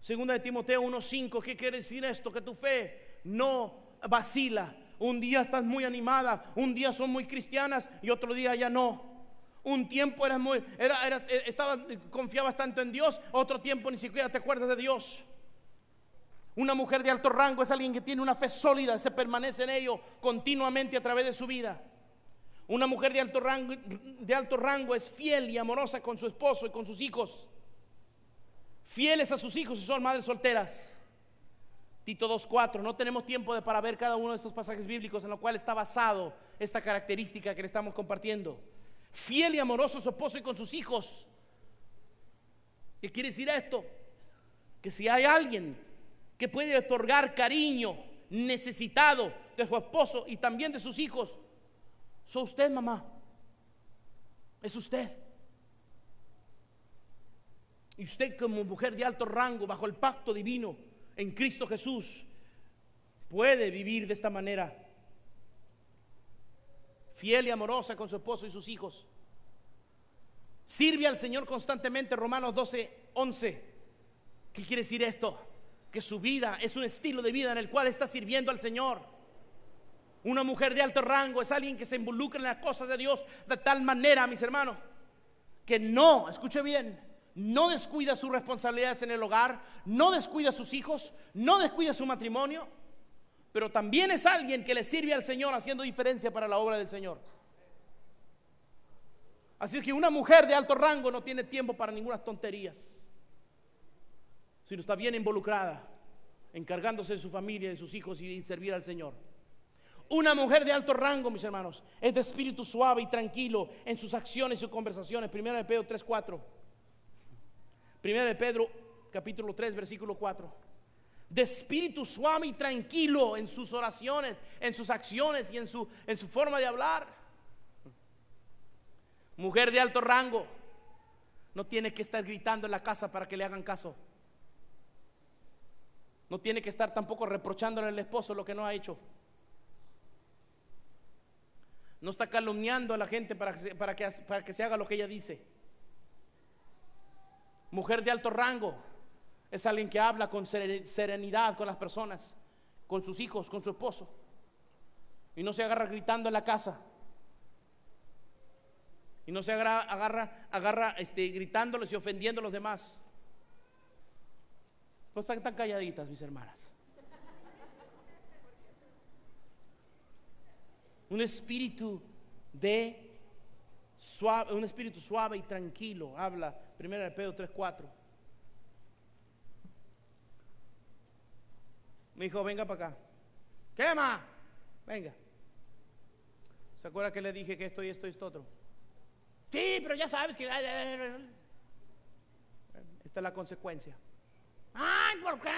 Segunda de Timoteo 1.5, ¿qué quiere decir esto? Que tu fe no vacila, un día estás muy animada, un día son muy cristianas y otro día ya no. Un tiempo eras muy, era, eh, estaba, confiabas tanto en Dios, otro tiempo ni siquiera te acuerdas de Dios. Una mujer de alto rango es alguien que tiene una fe sólida, se permanece en ello continuamente a través de su vida. Una mujer de alto rango, de alto rango es fiel y amorosa con su esposo y con sus hijos. Fieles a sus hijos y son madres solteras. Tito 2.4. No tenemos tiempo de para ver cada uno de estos pasajes bíblicos en los cuales está basado esta característica que le estamos compartiendo. Fiel y amoroso su esposo y con sus hijos. ¿Qué quiere decir esto? Que si hay alguien que puede otorgar cariño necesitado de su esposo y también de sus hijos, soy usted, mamá. Es usted. Y usted como mujer de alto rango, bajo el pacto divino, en Cristo Jesús puede vivir de esta manera. Fiel y amorosa con su esposo y sus hijos. Sirve al Señor constantemente, Romanos 12, 11. ¿Qué quiere decir esto? Que su vida es un estilo de vida en el cual está sirviendo al Señor. Una mujer de alto rango es alguien que se involucra en las cosas de Dios de tal manera, mis hermanos, que no, escuche bien, no descuida sus responsabilidades en el hogar, no descuida a sus hijos, no descuida su matrimonio, pero también es alguien que le sirve al Señor haciendo diferencia para la obra del Señor. Así que una mujer de alto rango no tiene tiempo para ninguna tonterías, sino está bien involucrada, encargándose de su familia, de sus hijos y de servir al Señor. Una mujer de alto rango, mis hermanos, es de espíritu suave y tranquilo en sus acciones y sus conversaciones. Primero de Pedro 3, 4. Primera de Pedro, capítulo 3, versículo 4. De espíritu suave y tranquilo en sus oraciones, en sus acciones y en su, en su forma de hablar. Mujer de alto rango, no tiene que estar gritando en la casa para que le hagan caso. No tiene que estar tampoco reprochándole al esposo lo que no ha hecho. No está calumniando a la gente para para que, para que se haga lo que ella dice. Mujer de alto rango es alguien que habla con serenidad con las personas, con sus hijos, con su esposo. Y no se agarra gritando en la casa. Y no se agarra, agarra, agarra este, gritándoles y ofendiendo a los demás. No están tan calladitas, mis hermanas. Un espíritu de un espíritu suave y tranquilo habla Primera de Pedro 3.4. Me dijo, venga para acá. ¿Qué más? Venga. ¿Se acuerda que le dije que esto y esto y esto otro? Sí, pero ya sabes que... Esta es la consecuencia. Ay, ¿por qué?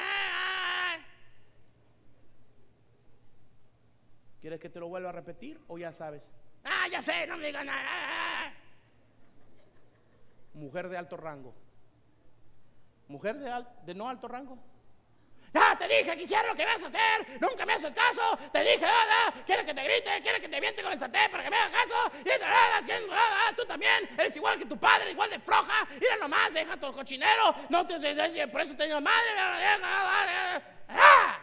¿Quieres que te lo vuelva a repetir o ya sabes? Ah, ya sé, no me digas nada mujer de alto rango. Mujer de, de no alto rango. Ya te dije que hiciera lo que vas a hacer, nunca me haces caso, te dije nada, quieres que te grite, quieres que te miente con el sartén para que me hagas caso, y nada, nada, tú también. Eres igual que tu padre, igual de floja, mira nomás, deja el cochinero, no te, por eso tengo madre, ¡Ah!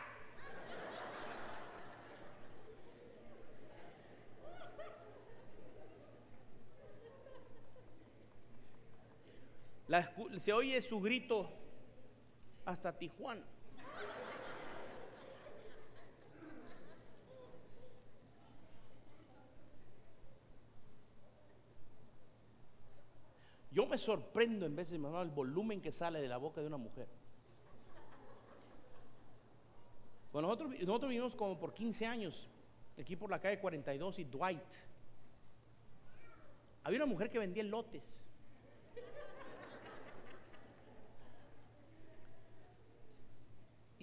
se oye su grito hasta Tijuana. Yo me sorprendo en veces, mi hermano, el volumen que sale de la boca de una mujer. Bueno, nosotros, nosotros vivimos como por 15 años, aquí por la calle 42 y Dwight. Había una mujer que vendía lotes.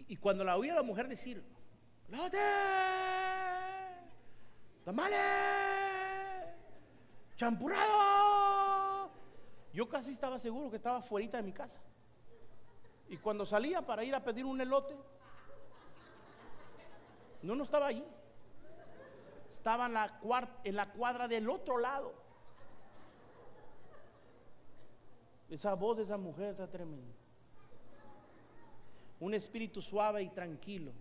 Y, cuando la oía la mujer decir, ¡Lote! ¡Tamales! ¡Champurrado! Yo casi estaba seguro que estaba fuera de mi casa. Y cuando salía para ir a pedir un elote, no, no estaba ahí. Estaba en la, en la cuadra del otro lado. Esa voz de esa mujer está tremenda. Un espíritu suave y tranquilo.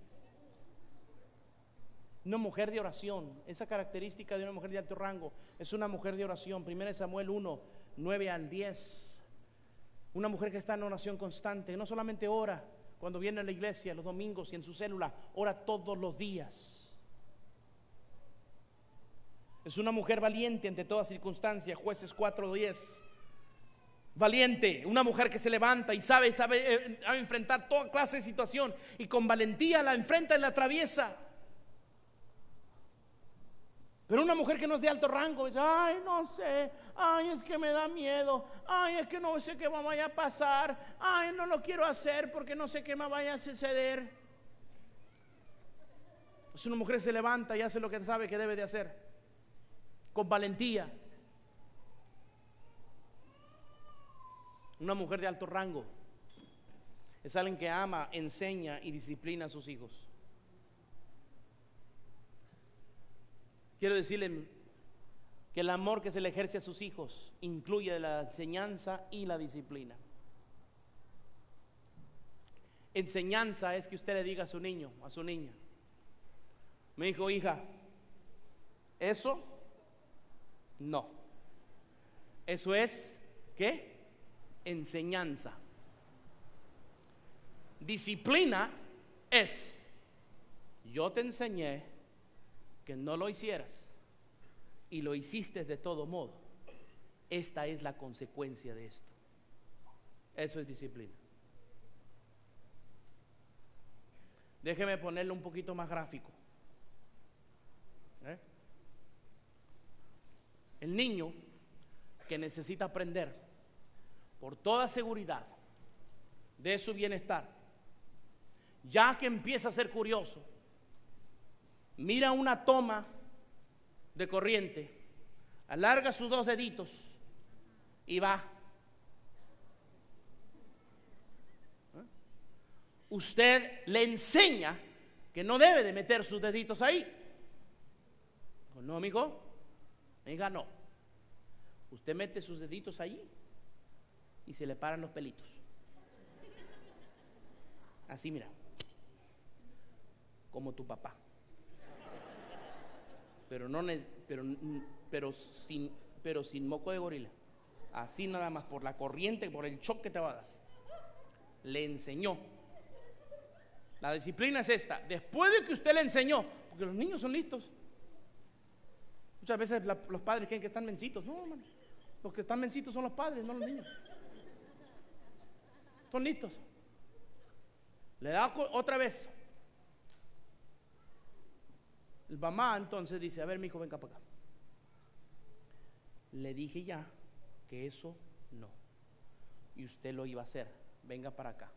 Una mujer de oración. Esa característica de una mujer de alto rango es una mujer de oración. 1 Samuel 1, 9 al 10. Una mujer que está en oración constante. No solamente ora cuando viene a la iglesia los domingos y en su célula, ora todos los días. Es una mujer valiente ante todas circunstancias. Jueces 4, 10 valiente, una mujer que se levanta y sabe, sabe eh, enfrentar toda clase de situación y con valentía la enfrenta y la atraviesa. Pero una mujer que no es de alto rango dice, ay, no sé, ay, es que me da miedo, ay, es que no sé qué me vaya a pasar, ay, no lo quiero hacer porque no sé qué me vaya a suceder. Es una mujer se levanta y hace lo que sabe que debe de hacer, con valentía. Una mujer de alto rango es alguien que ama, enseña y disciplina a sus hijos. Quiero decirle que el amor que se le ejerce a sus hijos incluye la enseñanza y la disciplina. Enseñanza es que usted le diga a su niño, a su niña, me dijo, hija, eso no. Eso es, ¿qué? Enseñanza. Disciplina es, yo te enseñé que no lo hicieras y lo hiciste de todo modo. Esta es la consecuencia de esto. Eso es disciplina. Déjeme ponerlo un poquito más gráfico. ¿Eh? El niño que necesita aprender por toda seguridad de su bienestar, ya que empieza a ser curioso, mira una toma de corriente, alarga sus dos deditos y va. ¿Eh? Usted le enseña que no debe de meter sus deditos ahí. No, amigo, venga, no. Usted mete sus deditos ahí y se le paran los pelitos. Así, mira. Como tu papá. Pero no pero, pero sin pero sin moco de gorila. Así nada más por la corriente, por el choque que te va a dar. Le enseñó. La disciplina es esta. Después de que usted le enseñó, porque los niños son listos. Muchas veces los padres creen que están mencitos. No, hermano. Los que están mencitos son los padres, no los niños. ¿Están listos? Le da otra vez. El mamá entonces dice, a ver, mi hijo, venga para acá. Le dije ya que eso no. Y usted lo iba a hacer. Venga para acá.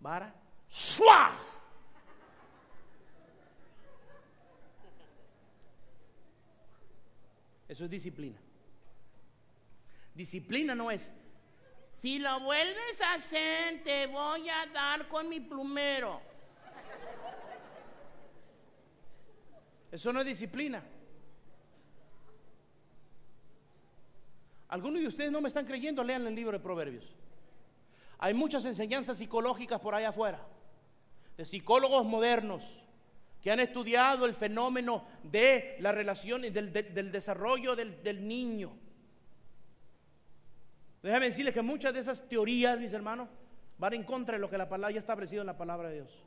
Vara. ¡Sua! Eso es disciplina. Disciplina no es, si lo vuelves a hacer, te voy a dar con mi plumero. Eso no es disciplina. Algunos de ustedes no me están creyendo, lean el libro de Proverbios. Hay muchas enseñanzas psicológicas por allá afuera, de psicólogos modernos que han estudiado el fenómeno de la relación y del, del, desarrollo del, del niño Déjame decirles que muchas de esas teorías, mis hermanos, van en contra de lo que la palabra ya establecido en la palabra de Dios.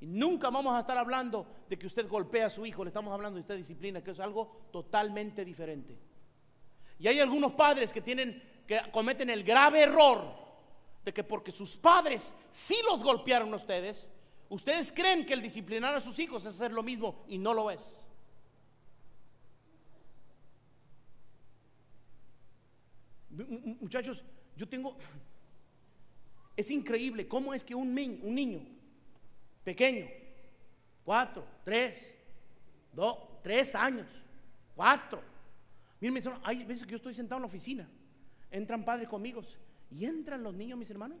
Y nunca vamos a estar hablando de que usted golpea a su hijo, le estamos hablando de esta disciplina, que es algo totalmente diferente. Y hay algunos padres que tienen que cometen el grave error de que porque sus padres sí los golpearon a ustedes, ustedes creen que el disciplinar a sus hijos es hacer lo mismo y no lo es. Muchachos, yo tengo es increíble cómo es que un niño, un niño pequeño, cuatro, tres, dos, tres años, cuatro. Miren, hay veces que yo estoy sentado en la oficina, entran padres conmigo y entran los niños, mis hermanos.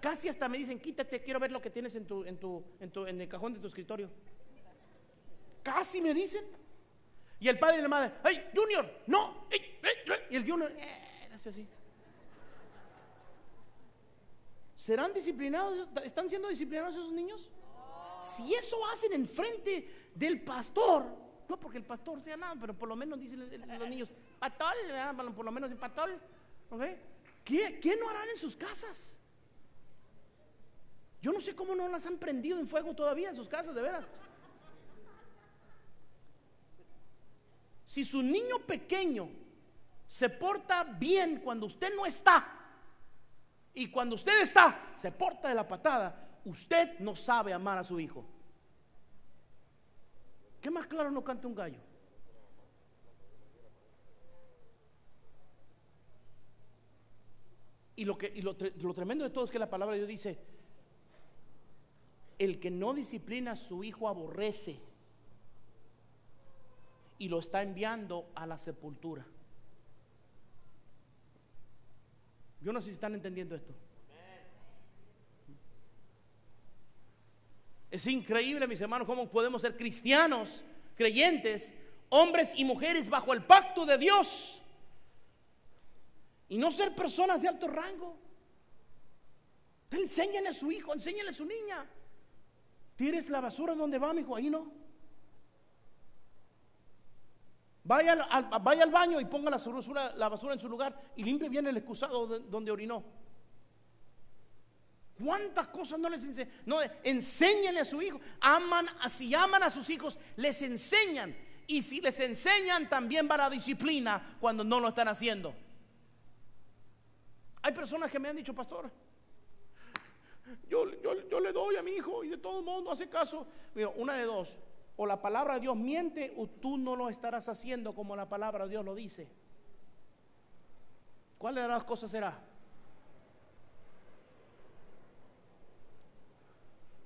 casi hasta me dicen, quítate, quiero ver lo que tienes en, tu, en, tu, en, tu, en el cajón de tu escritorio. Casi me dicen. Y el padre y la madre, ¡ay, Junior! ¡No! Y el Junior, eh, así. ¿Serán disciplinados? ¿Están siendo disciplinados esos niños? Si eso hacen enfrente del pastor, no porque el pastor sea nada, pero por lo menos dicen los niños, pastor, por lo menos el pastor, ¿Qué, ¿Qué no harán en sus casas? Yo no sé cómo no las han prendido en fuego todavía en sus casas, de veras. Si su niño pequeño se porta bien cuando usted no está, y cuando usted está, se porta de la patada, usted no sabe amar a su hijo. ¿Qué más claro no canta un gallo? Y lo, que, y lo, lo tremendo de todo es que la palabra de Dios dice, el que no disciplina a su hijo aborrece y lo está enviando a la sepultura. Yo no sé si están entendiendo esto. Es increíble, mis hermanos, cómo podemos ser cristianos, creyentes, hombres y mujeres bajo el pacto de Dios y no ser personas de alto rango. Enséñale a su hijo, enséñale a su niña. Tires la basura donde va, mi hijo, ahí no. Vaya al, baño y ponga la basura, en su lugar y limpie bien el excusado donde orinó. ¿Cuántas cosas no les enseñan? No, enséñenle a su hijo. Aman, si aman a sus hijos, les enseñan. Y si les enseñan, también va la disciplina cuando no lo están haciendo. Hay personas que me han dicho, pastor, yo, yo, le doy a mi hijo y de todo modo no hace caso. una de dos o la palabra de Dios miente o tú no lo estarás haciendo como la palabra de Dios lo dice. ¿Cuál de las cosas será?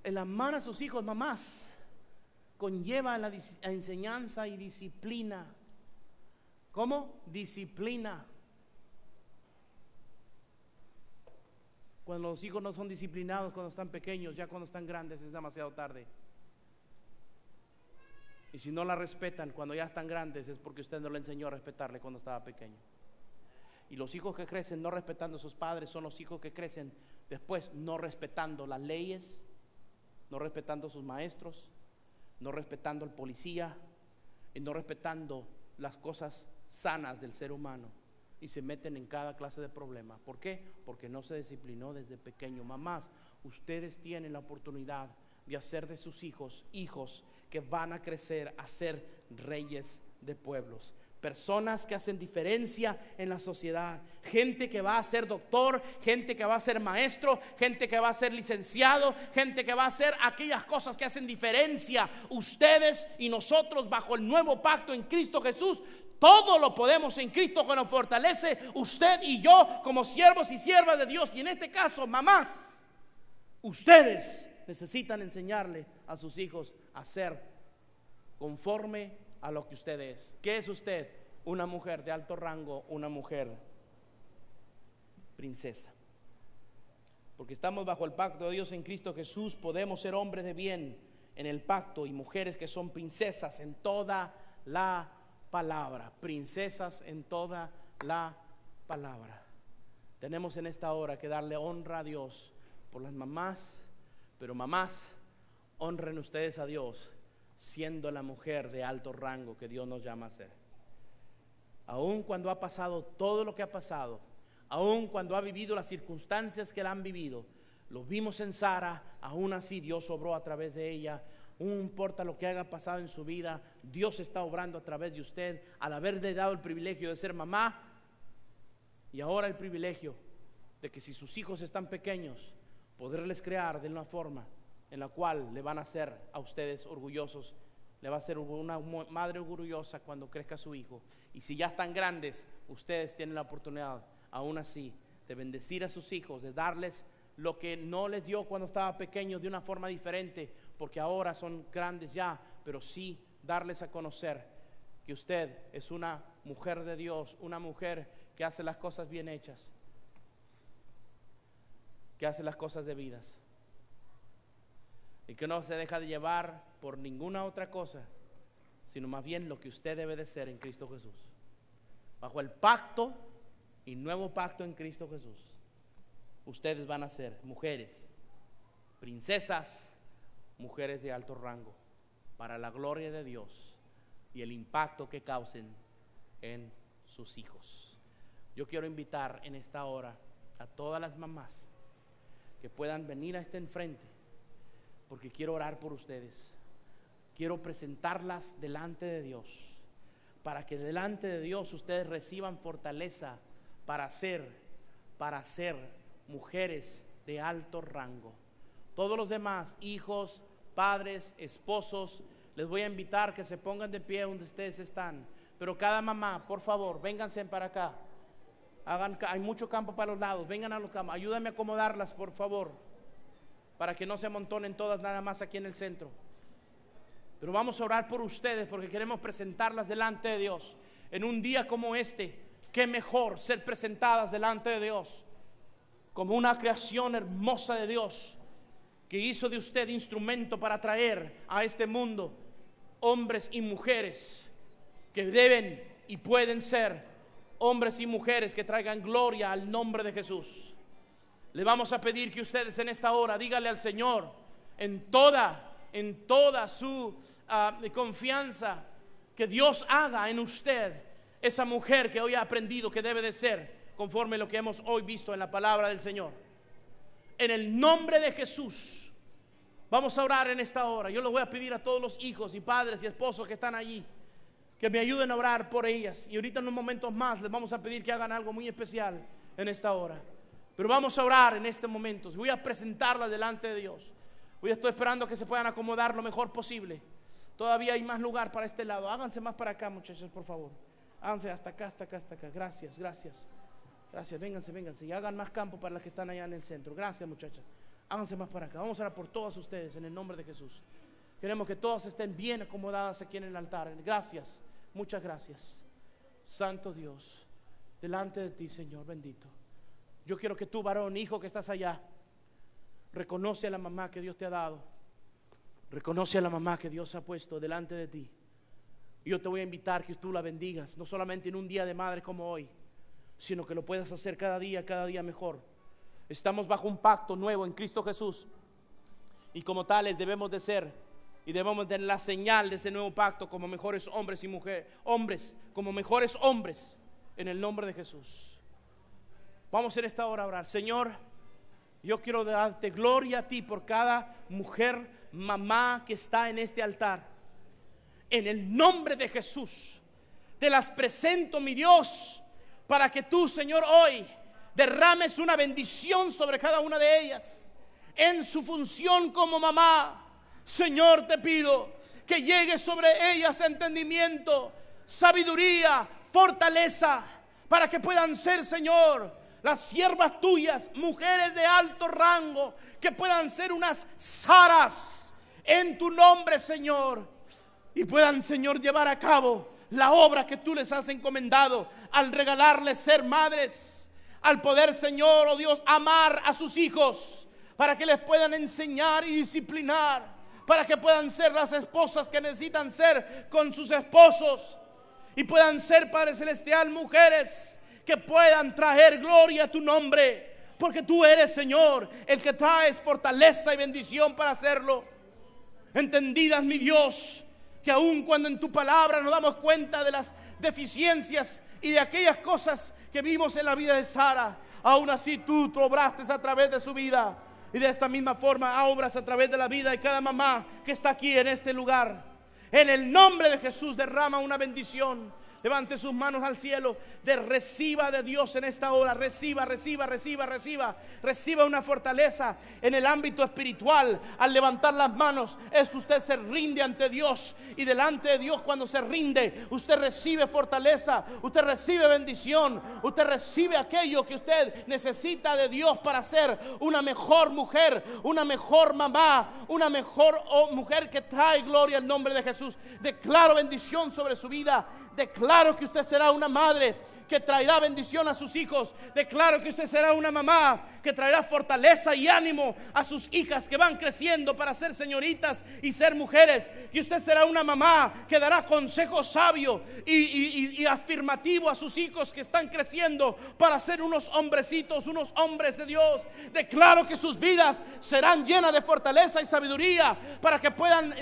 El amar a sus hijos, mamás, conlleva la enseñanza y disciplina. ¿Cómo? Disciplina. Cuando los hijos no son disciplinados cuando están pequeños, ya cuando están grandes es demasiado tarde. Y si no la respetan cuando ya están grandes es porque usted no le enseñó a respetarle cuando estaba pequeño. Y los hijos que crecen no respetando a sus padres son los hijos que crecen después no respetando las leyes, no respetando a sus maestros, no respetando al policía y no respetando las cosas sanas del ser humano. Y se meten en cada clase de problema. ¿Por qué? Porque no se disciplinó desde pequeño. Mamás, ustedes tienen la oportunidad de hacer de sus hijos hijos que van a crecer a ser reyes de pueblos. Personas que hacen diferencia en la sociedad. Gente que va a ser doctor, gente que va a ser maestro, gente que va a ser licenciado, gente que va a hacer aquellas cosas que hacen diferencia. Ustedes y nosotros bajo el nuevo pacto en Cristo Jesús todo lo podemos en Cristo que nos fortalece usted y yo como siervos y siervas de Dios. Y en este caso, mamás, ustedes necesitan enseñarle a sus hijos a ser conforme a lo que usted es. ¿Qué es usted? Una mujer de alto rango, una mujer princesa. Porque estamos bajo el pacto de Dios en Cristo Jesús, podemos ser hombres de bien en el pacto y mujeres que son princesas en toda la palabra, princesas en toda la palabra. Tenemos en esta hora que darle honra a Dios por las mamás pero mamás, honren ustedes a Dios siendo la mujer de alto rango que Dios nos llama a ser. Aun cuando ha pasado todo lo que ha pasado, aun cuando ha vivido las circunstancias que la han vivido, Lo vimos en Sara, aún así Dios obró a través de ella. No importa lo que haya pasado en su vida, Dios está obrando a través de usted al haberle dado el privilegio de ser mamá y ahora el privilegio de que si sus hijos están pequeños, poderles crear de una forma en la cual le van a hacer a ustedes orgullosos, le va a ser una madre orgullosa cuando crezca su hijo. Y si ya están grandes, ustedes tienen la oportunidad, aún así, de bendecir a sus hijos, de darles lo que no les dio cuando estaba pequeño de una forma diferente, porque ahora son grandes ya, pero sí darles a conocer que usted es una mujer de Dios, una mujer que hace las cosas bien hechas, que hace las cosas debidas y que no se deja de llevar por ninguna otra cosa, sino más bien lo que usted debe de ser en Cristo Jesús. Bajo el pacto y nuevo pacto en Cristo Jesús, ustedes van a ser mujeres, princesas, mujeres de alto rango, para la gloria de Dios y el impacto que causen en sus hijos. Yo quiero invitar en esta hora a todas las mamás que puedan venir a este enfrente, porque quiero orar por ustedes. Quiero presentarlas delante de Dios, para que delante de Dios ustedes reciban fortaleza para ser, para ser mujeres de alto rango. Todos los demás, hijos, padres, esposos, les voy a invitar que se pongan de pie donde ustedes están. Pero cada mamá, por favor, vénganse para acá. Hagan, hay mucho campo para los lados. Vengan a los campos. Ayúdame a acomodarlas, por favor. Para que no se amontonen todas nada más aquí en el centro. Pero vamos a orar por ustedes porque queremos presentarlas delante de Dios. En un día como este, qué mejor ser presentadas delante de Dios como una creación hermosa de Dios que hizo de usted instrumento para traer a este mundo hombres y mujeres que deben y pueden ser hombres y mujeres que traigan gloria al nombre de Jesús. Le vamos a pedir que ustedes en esta hora díganle al Señor en toda, en toda su ah, confianza que Dios haga en usted esa mujer que hoy ha aprendido que debe de ser conforme lo que hemos hoy visto en la palabra del Señor en el nombre de Jesús. Vamos a orar en esta hora. Yo le voy a pedir a todos los hijos y padres y esposos que están allí que me ayuden a orar por ellas. Y ahorita en unos momentos más les vamos a pedir que hagan algo muy especial en esta hora. Pero vamos a orar en este momento. Voy a presentarlas delante de Dios. Hoy estoy esperando que se puedan acomodar lo mejor posible. Todavía hay más lugar para este lado. Háganse más para acá, muchachos, por favor. Háganse hasta acá, hasta acá, hasta acá. Gracias, gracias. Gracias, vénganse, vénganse y hagan más campo para las que están allá en el centro. Gracias, muchachas. Háganse más para acá. Vamos a orar por todas ustedes en el nombre de Jesús. Queremos que todas estén bien acomodadas aquí en el altar. Gracias, muchas gracias. Santo Dios, delante de ti, Señor bendito. Yo quiero que tú, varón, hijo que estás allá, reconoce a la mamá que Dios te ha dado. Reconoce a la mamá que Dios ha puesto delante de ti. Yo te voy a invitar que tú la bendigas, no solamente en un día de madre como hoy, sino que lo puedas hacer cada día, cada día mejor. Estamos bajo un pacto nuevo en Cristo Jesús y como tales debemos de ser y debemos de tener la señal de ese nuevo pacto como mejores hombres y mujeres, hombres, como mejores hombres en el nombre de Jesús. Vamos en esta hora a orar. Señor, yo quiero darte gloria a ti por cada mujer, mamá que está en este altar. En el nombre de Jesús, te las presento, mi Dios para que tú, Señor, hoy derrames una bendición sobre cada una de ellas. En su función como mamá, Señor, te pido que llegue sobre ellas entendimiento, sabiduría, fortaleza, para que puedan ser, Señor, las siervas tuyas, mujeres de alto rango, que puedan ser unas zaras en tu nombre, Señor, y puedan, Señor, llevar a cabo la obra que tú les has encomendado al regalarles ser madres, al poder, Señor, oh Dios, amar a sus hijos, para que les puedan enseñar y disciplinar, para que puedan ser las esposas que necesitan ser con sus esposos y puedan ser, Padre Celestial, mujeres que puedan traer gloria a tu nombre, porque tú eres, Señor, el que traes fortaleza y bendición para hacerlo. Entendidas, mi Dios, que aun cuando en tu palabra nos damos cuenta de las deficiencias y de aquellas cosas que vimos en la vida de Sara, aún así tú obraste a través de su vida. Y de esta misma forma obras a través de la vida de cada mamá que está aquí en este lugar. En el nombre de Jesús derrama una bendición. Levante sus manos al cielo. De reciba de Dios en esta hora. Reciba, reciba, reciba, reciba. Reciba una fortaleza en el ámbito espiritual. Al levantar las manos, es usted se rinde ante Dios. Y delante de Dios, cuando se rinde, usted recibe fortaleza. Usted recibe bendición. Usted recibe aquello que usted necesita de Dios para ser una mejor mujer, una mejor mamá, una mejor oh, mujer que trae gloria al nombre de Jesús. Declaro bendición sobre su vida Declaro que usted será una madre que traerá bendición a sus hijos. Declaro que usted será una mamá que traerá fortaleza y ánimo a sus hijas que van creciendo para ser señoritas y ser mujeres. Y usted será una mamá que dará consejo sabio y, afirmativo a sus hijos que están creciendo para ser unos hombrecitos, unos hombres de Dios. Declaro que sus vidas serán llenas de fortaleza y sabiduría para que puedan,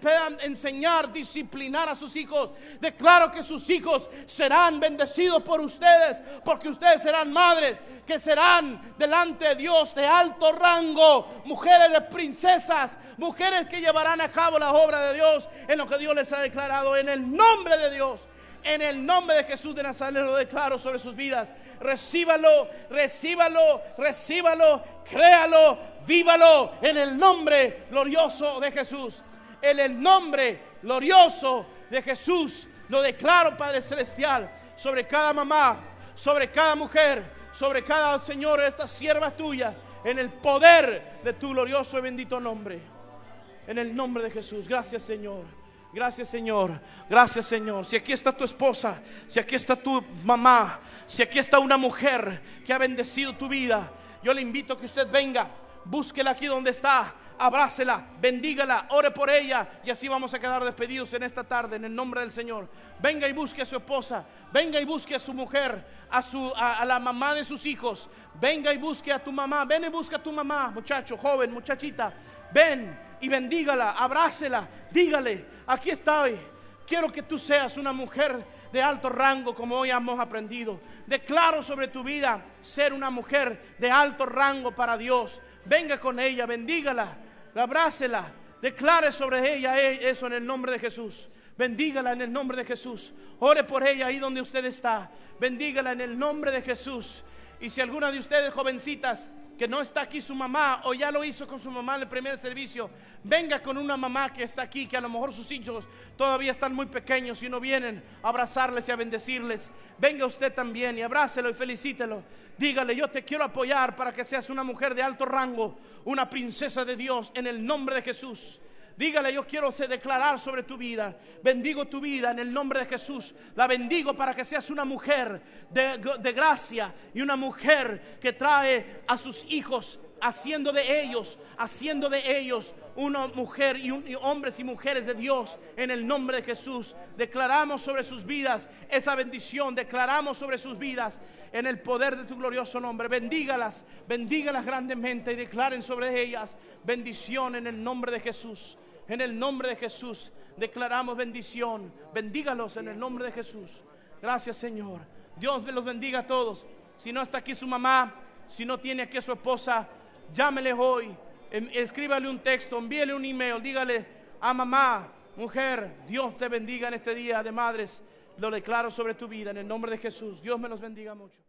puedan enseñar, disciplinar a sus hijos. Declaro que sus hijos serán bendecidos por ustedes, porque ustedes serán madres que serán delante de Dios de alto rango, mujeres de princesas, mujeres que llevarán a cabo la obra de Dios en lo que Dios les ha declarado en el nombre de Dios. En el nombre de Jesús de Nazaret lo declaro sobre sus vidas. Recíbalo, recíbalo, recíbalo, créalo, vívalo en el nombre glorioso de Jesús. En el nombre glorioso de Jesús lo declaro, Padre Celestial sobre cada mamá, sobre cada mujer, sobre cada Señor, estas siervas tuyas, en el poder de tu glorioso y bendito nombre. En el nombre de Jesús. Gracias, Señor. Gracias, Señor. Gracias, Señor. Si aquí está tu esposa, si aquí está tu mamá, si aquí está una mujer que ha bendecido tu vida, yo le invito a que usted venga, búsquela aquí donde está abrácela, bendígala, ore por ella y así vamos a quedar despedidos en esta tarde en el nombre del Señor. Venga y busque a su esposa, venga y busque a su mujer, a, su, a, la mamá de sus hijos, venga y busque a tu mamá, ven y busca a tu mamá, muchacho, joven, muchachita, ven y bendígala, abrácela, dígale, aquí estoy, quiero que tú seas una mujer de alto rango como hoy hemos aprendido. Declaro sobre tu vida ser una mujer de alto rango para Dios. Venga con ella, bendígala abrácela, declare sobre ella eso en el nombre de Jesús. Bendígala en el nombre de Jesús. Ore por ella ahí donde usted está. Bendígala en el nombre de Jesús. Y si alguna de ustedes, jovencitas, que no está aquí su mamá o ya lo hizo con su mamá en el primer servicio, venga con una mamá que está aquí, que a lo mejor sus hijos todavía están muy pequeños y no vienen a abrazarles y a bendecirles. Venga usted también y abrácelo y felicítelo. Dígale, yo te quiero apoyar para que seas una mujer de alto rango, una princesa de Dios en el nombre de Jesús. Dígale, yo quiero declarar sobre tu vida. Bendigo tu vida en el nombre de Jesús. La bendigo para que seas una mujer de, de gracia y una mujer que trae a sus hijos haciendo de ellos, haciendo de ellos una mujer y, hombres y mujeres de Dios en el nombre de Jesús. Declaramos sobre sus vidas esa bendición, declaramos sobre sus vidas en el poder de tu glorioso nombre. Bendígalas, bendígalas grandemente y declaren sobre ellas bendición en el nombre de Jesús. En el nombre de Jesús declaramos bendición. Bendígalos en el nombre de Jesús. Gracias Señor. Dios me los bendiga a todos. Si no está aquí su mamá, si no tiene aquí su esposa, llámele hoy. Em, escríbale un texto, envíele un email, dígale a mamá, mujer, Dios te bendiga en este día de madres. Lo declaro sobre tu vida en el nombre de Jesús. Dios me los bendiga mucho.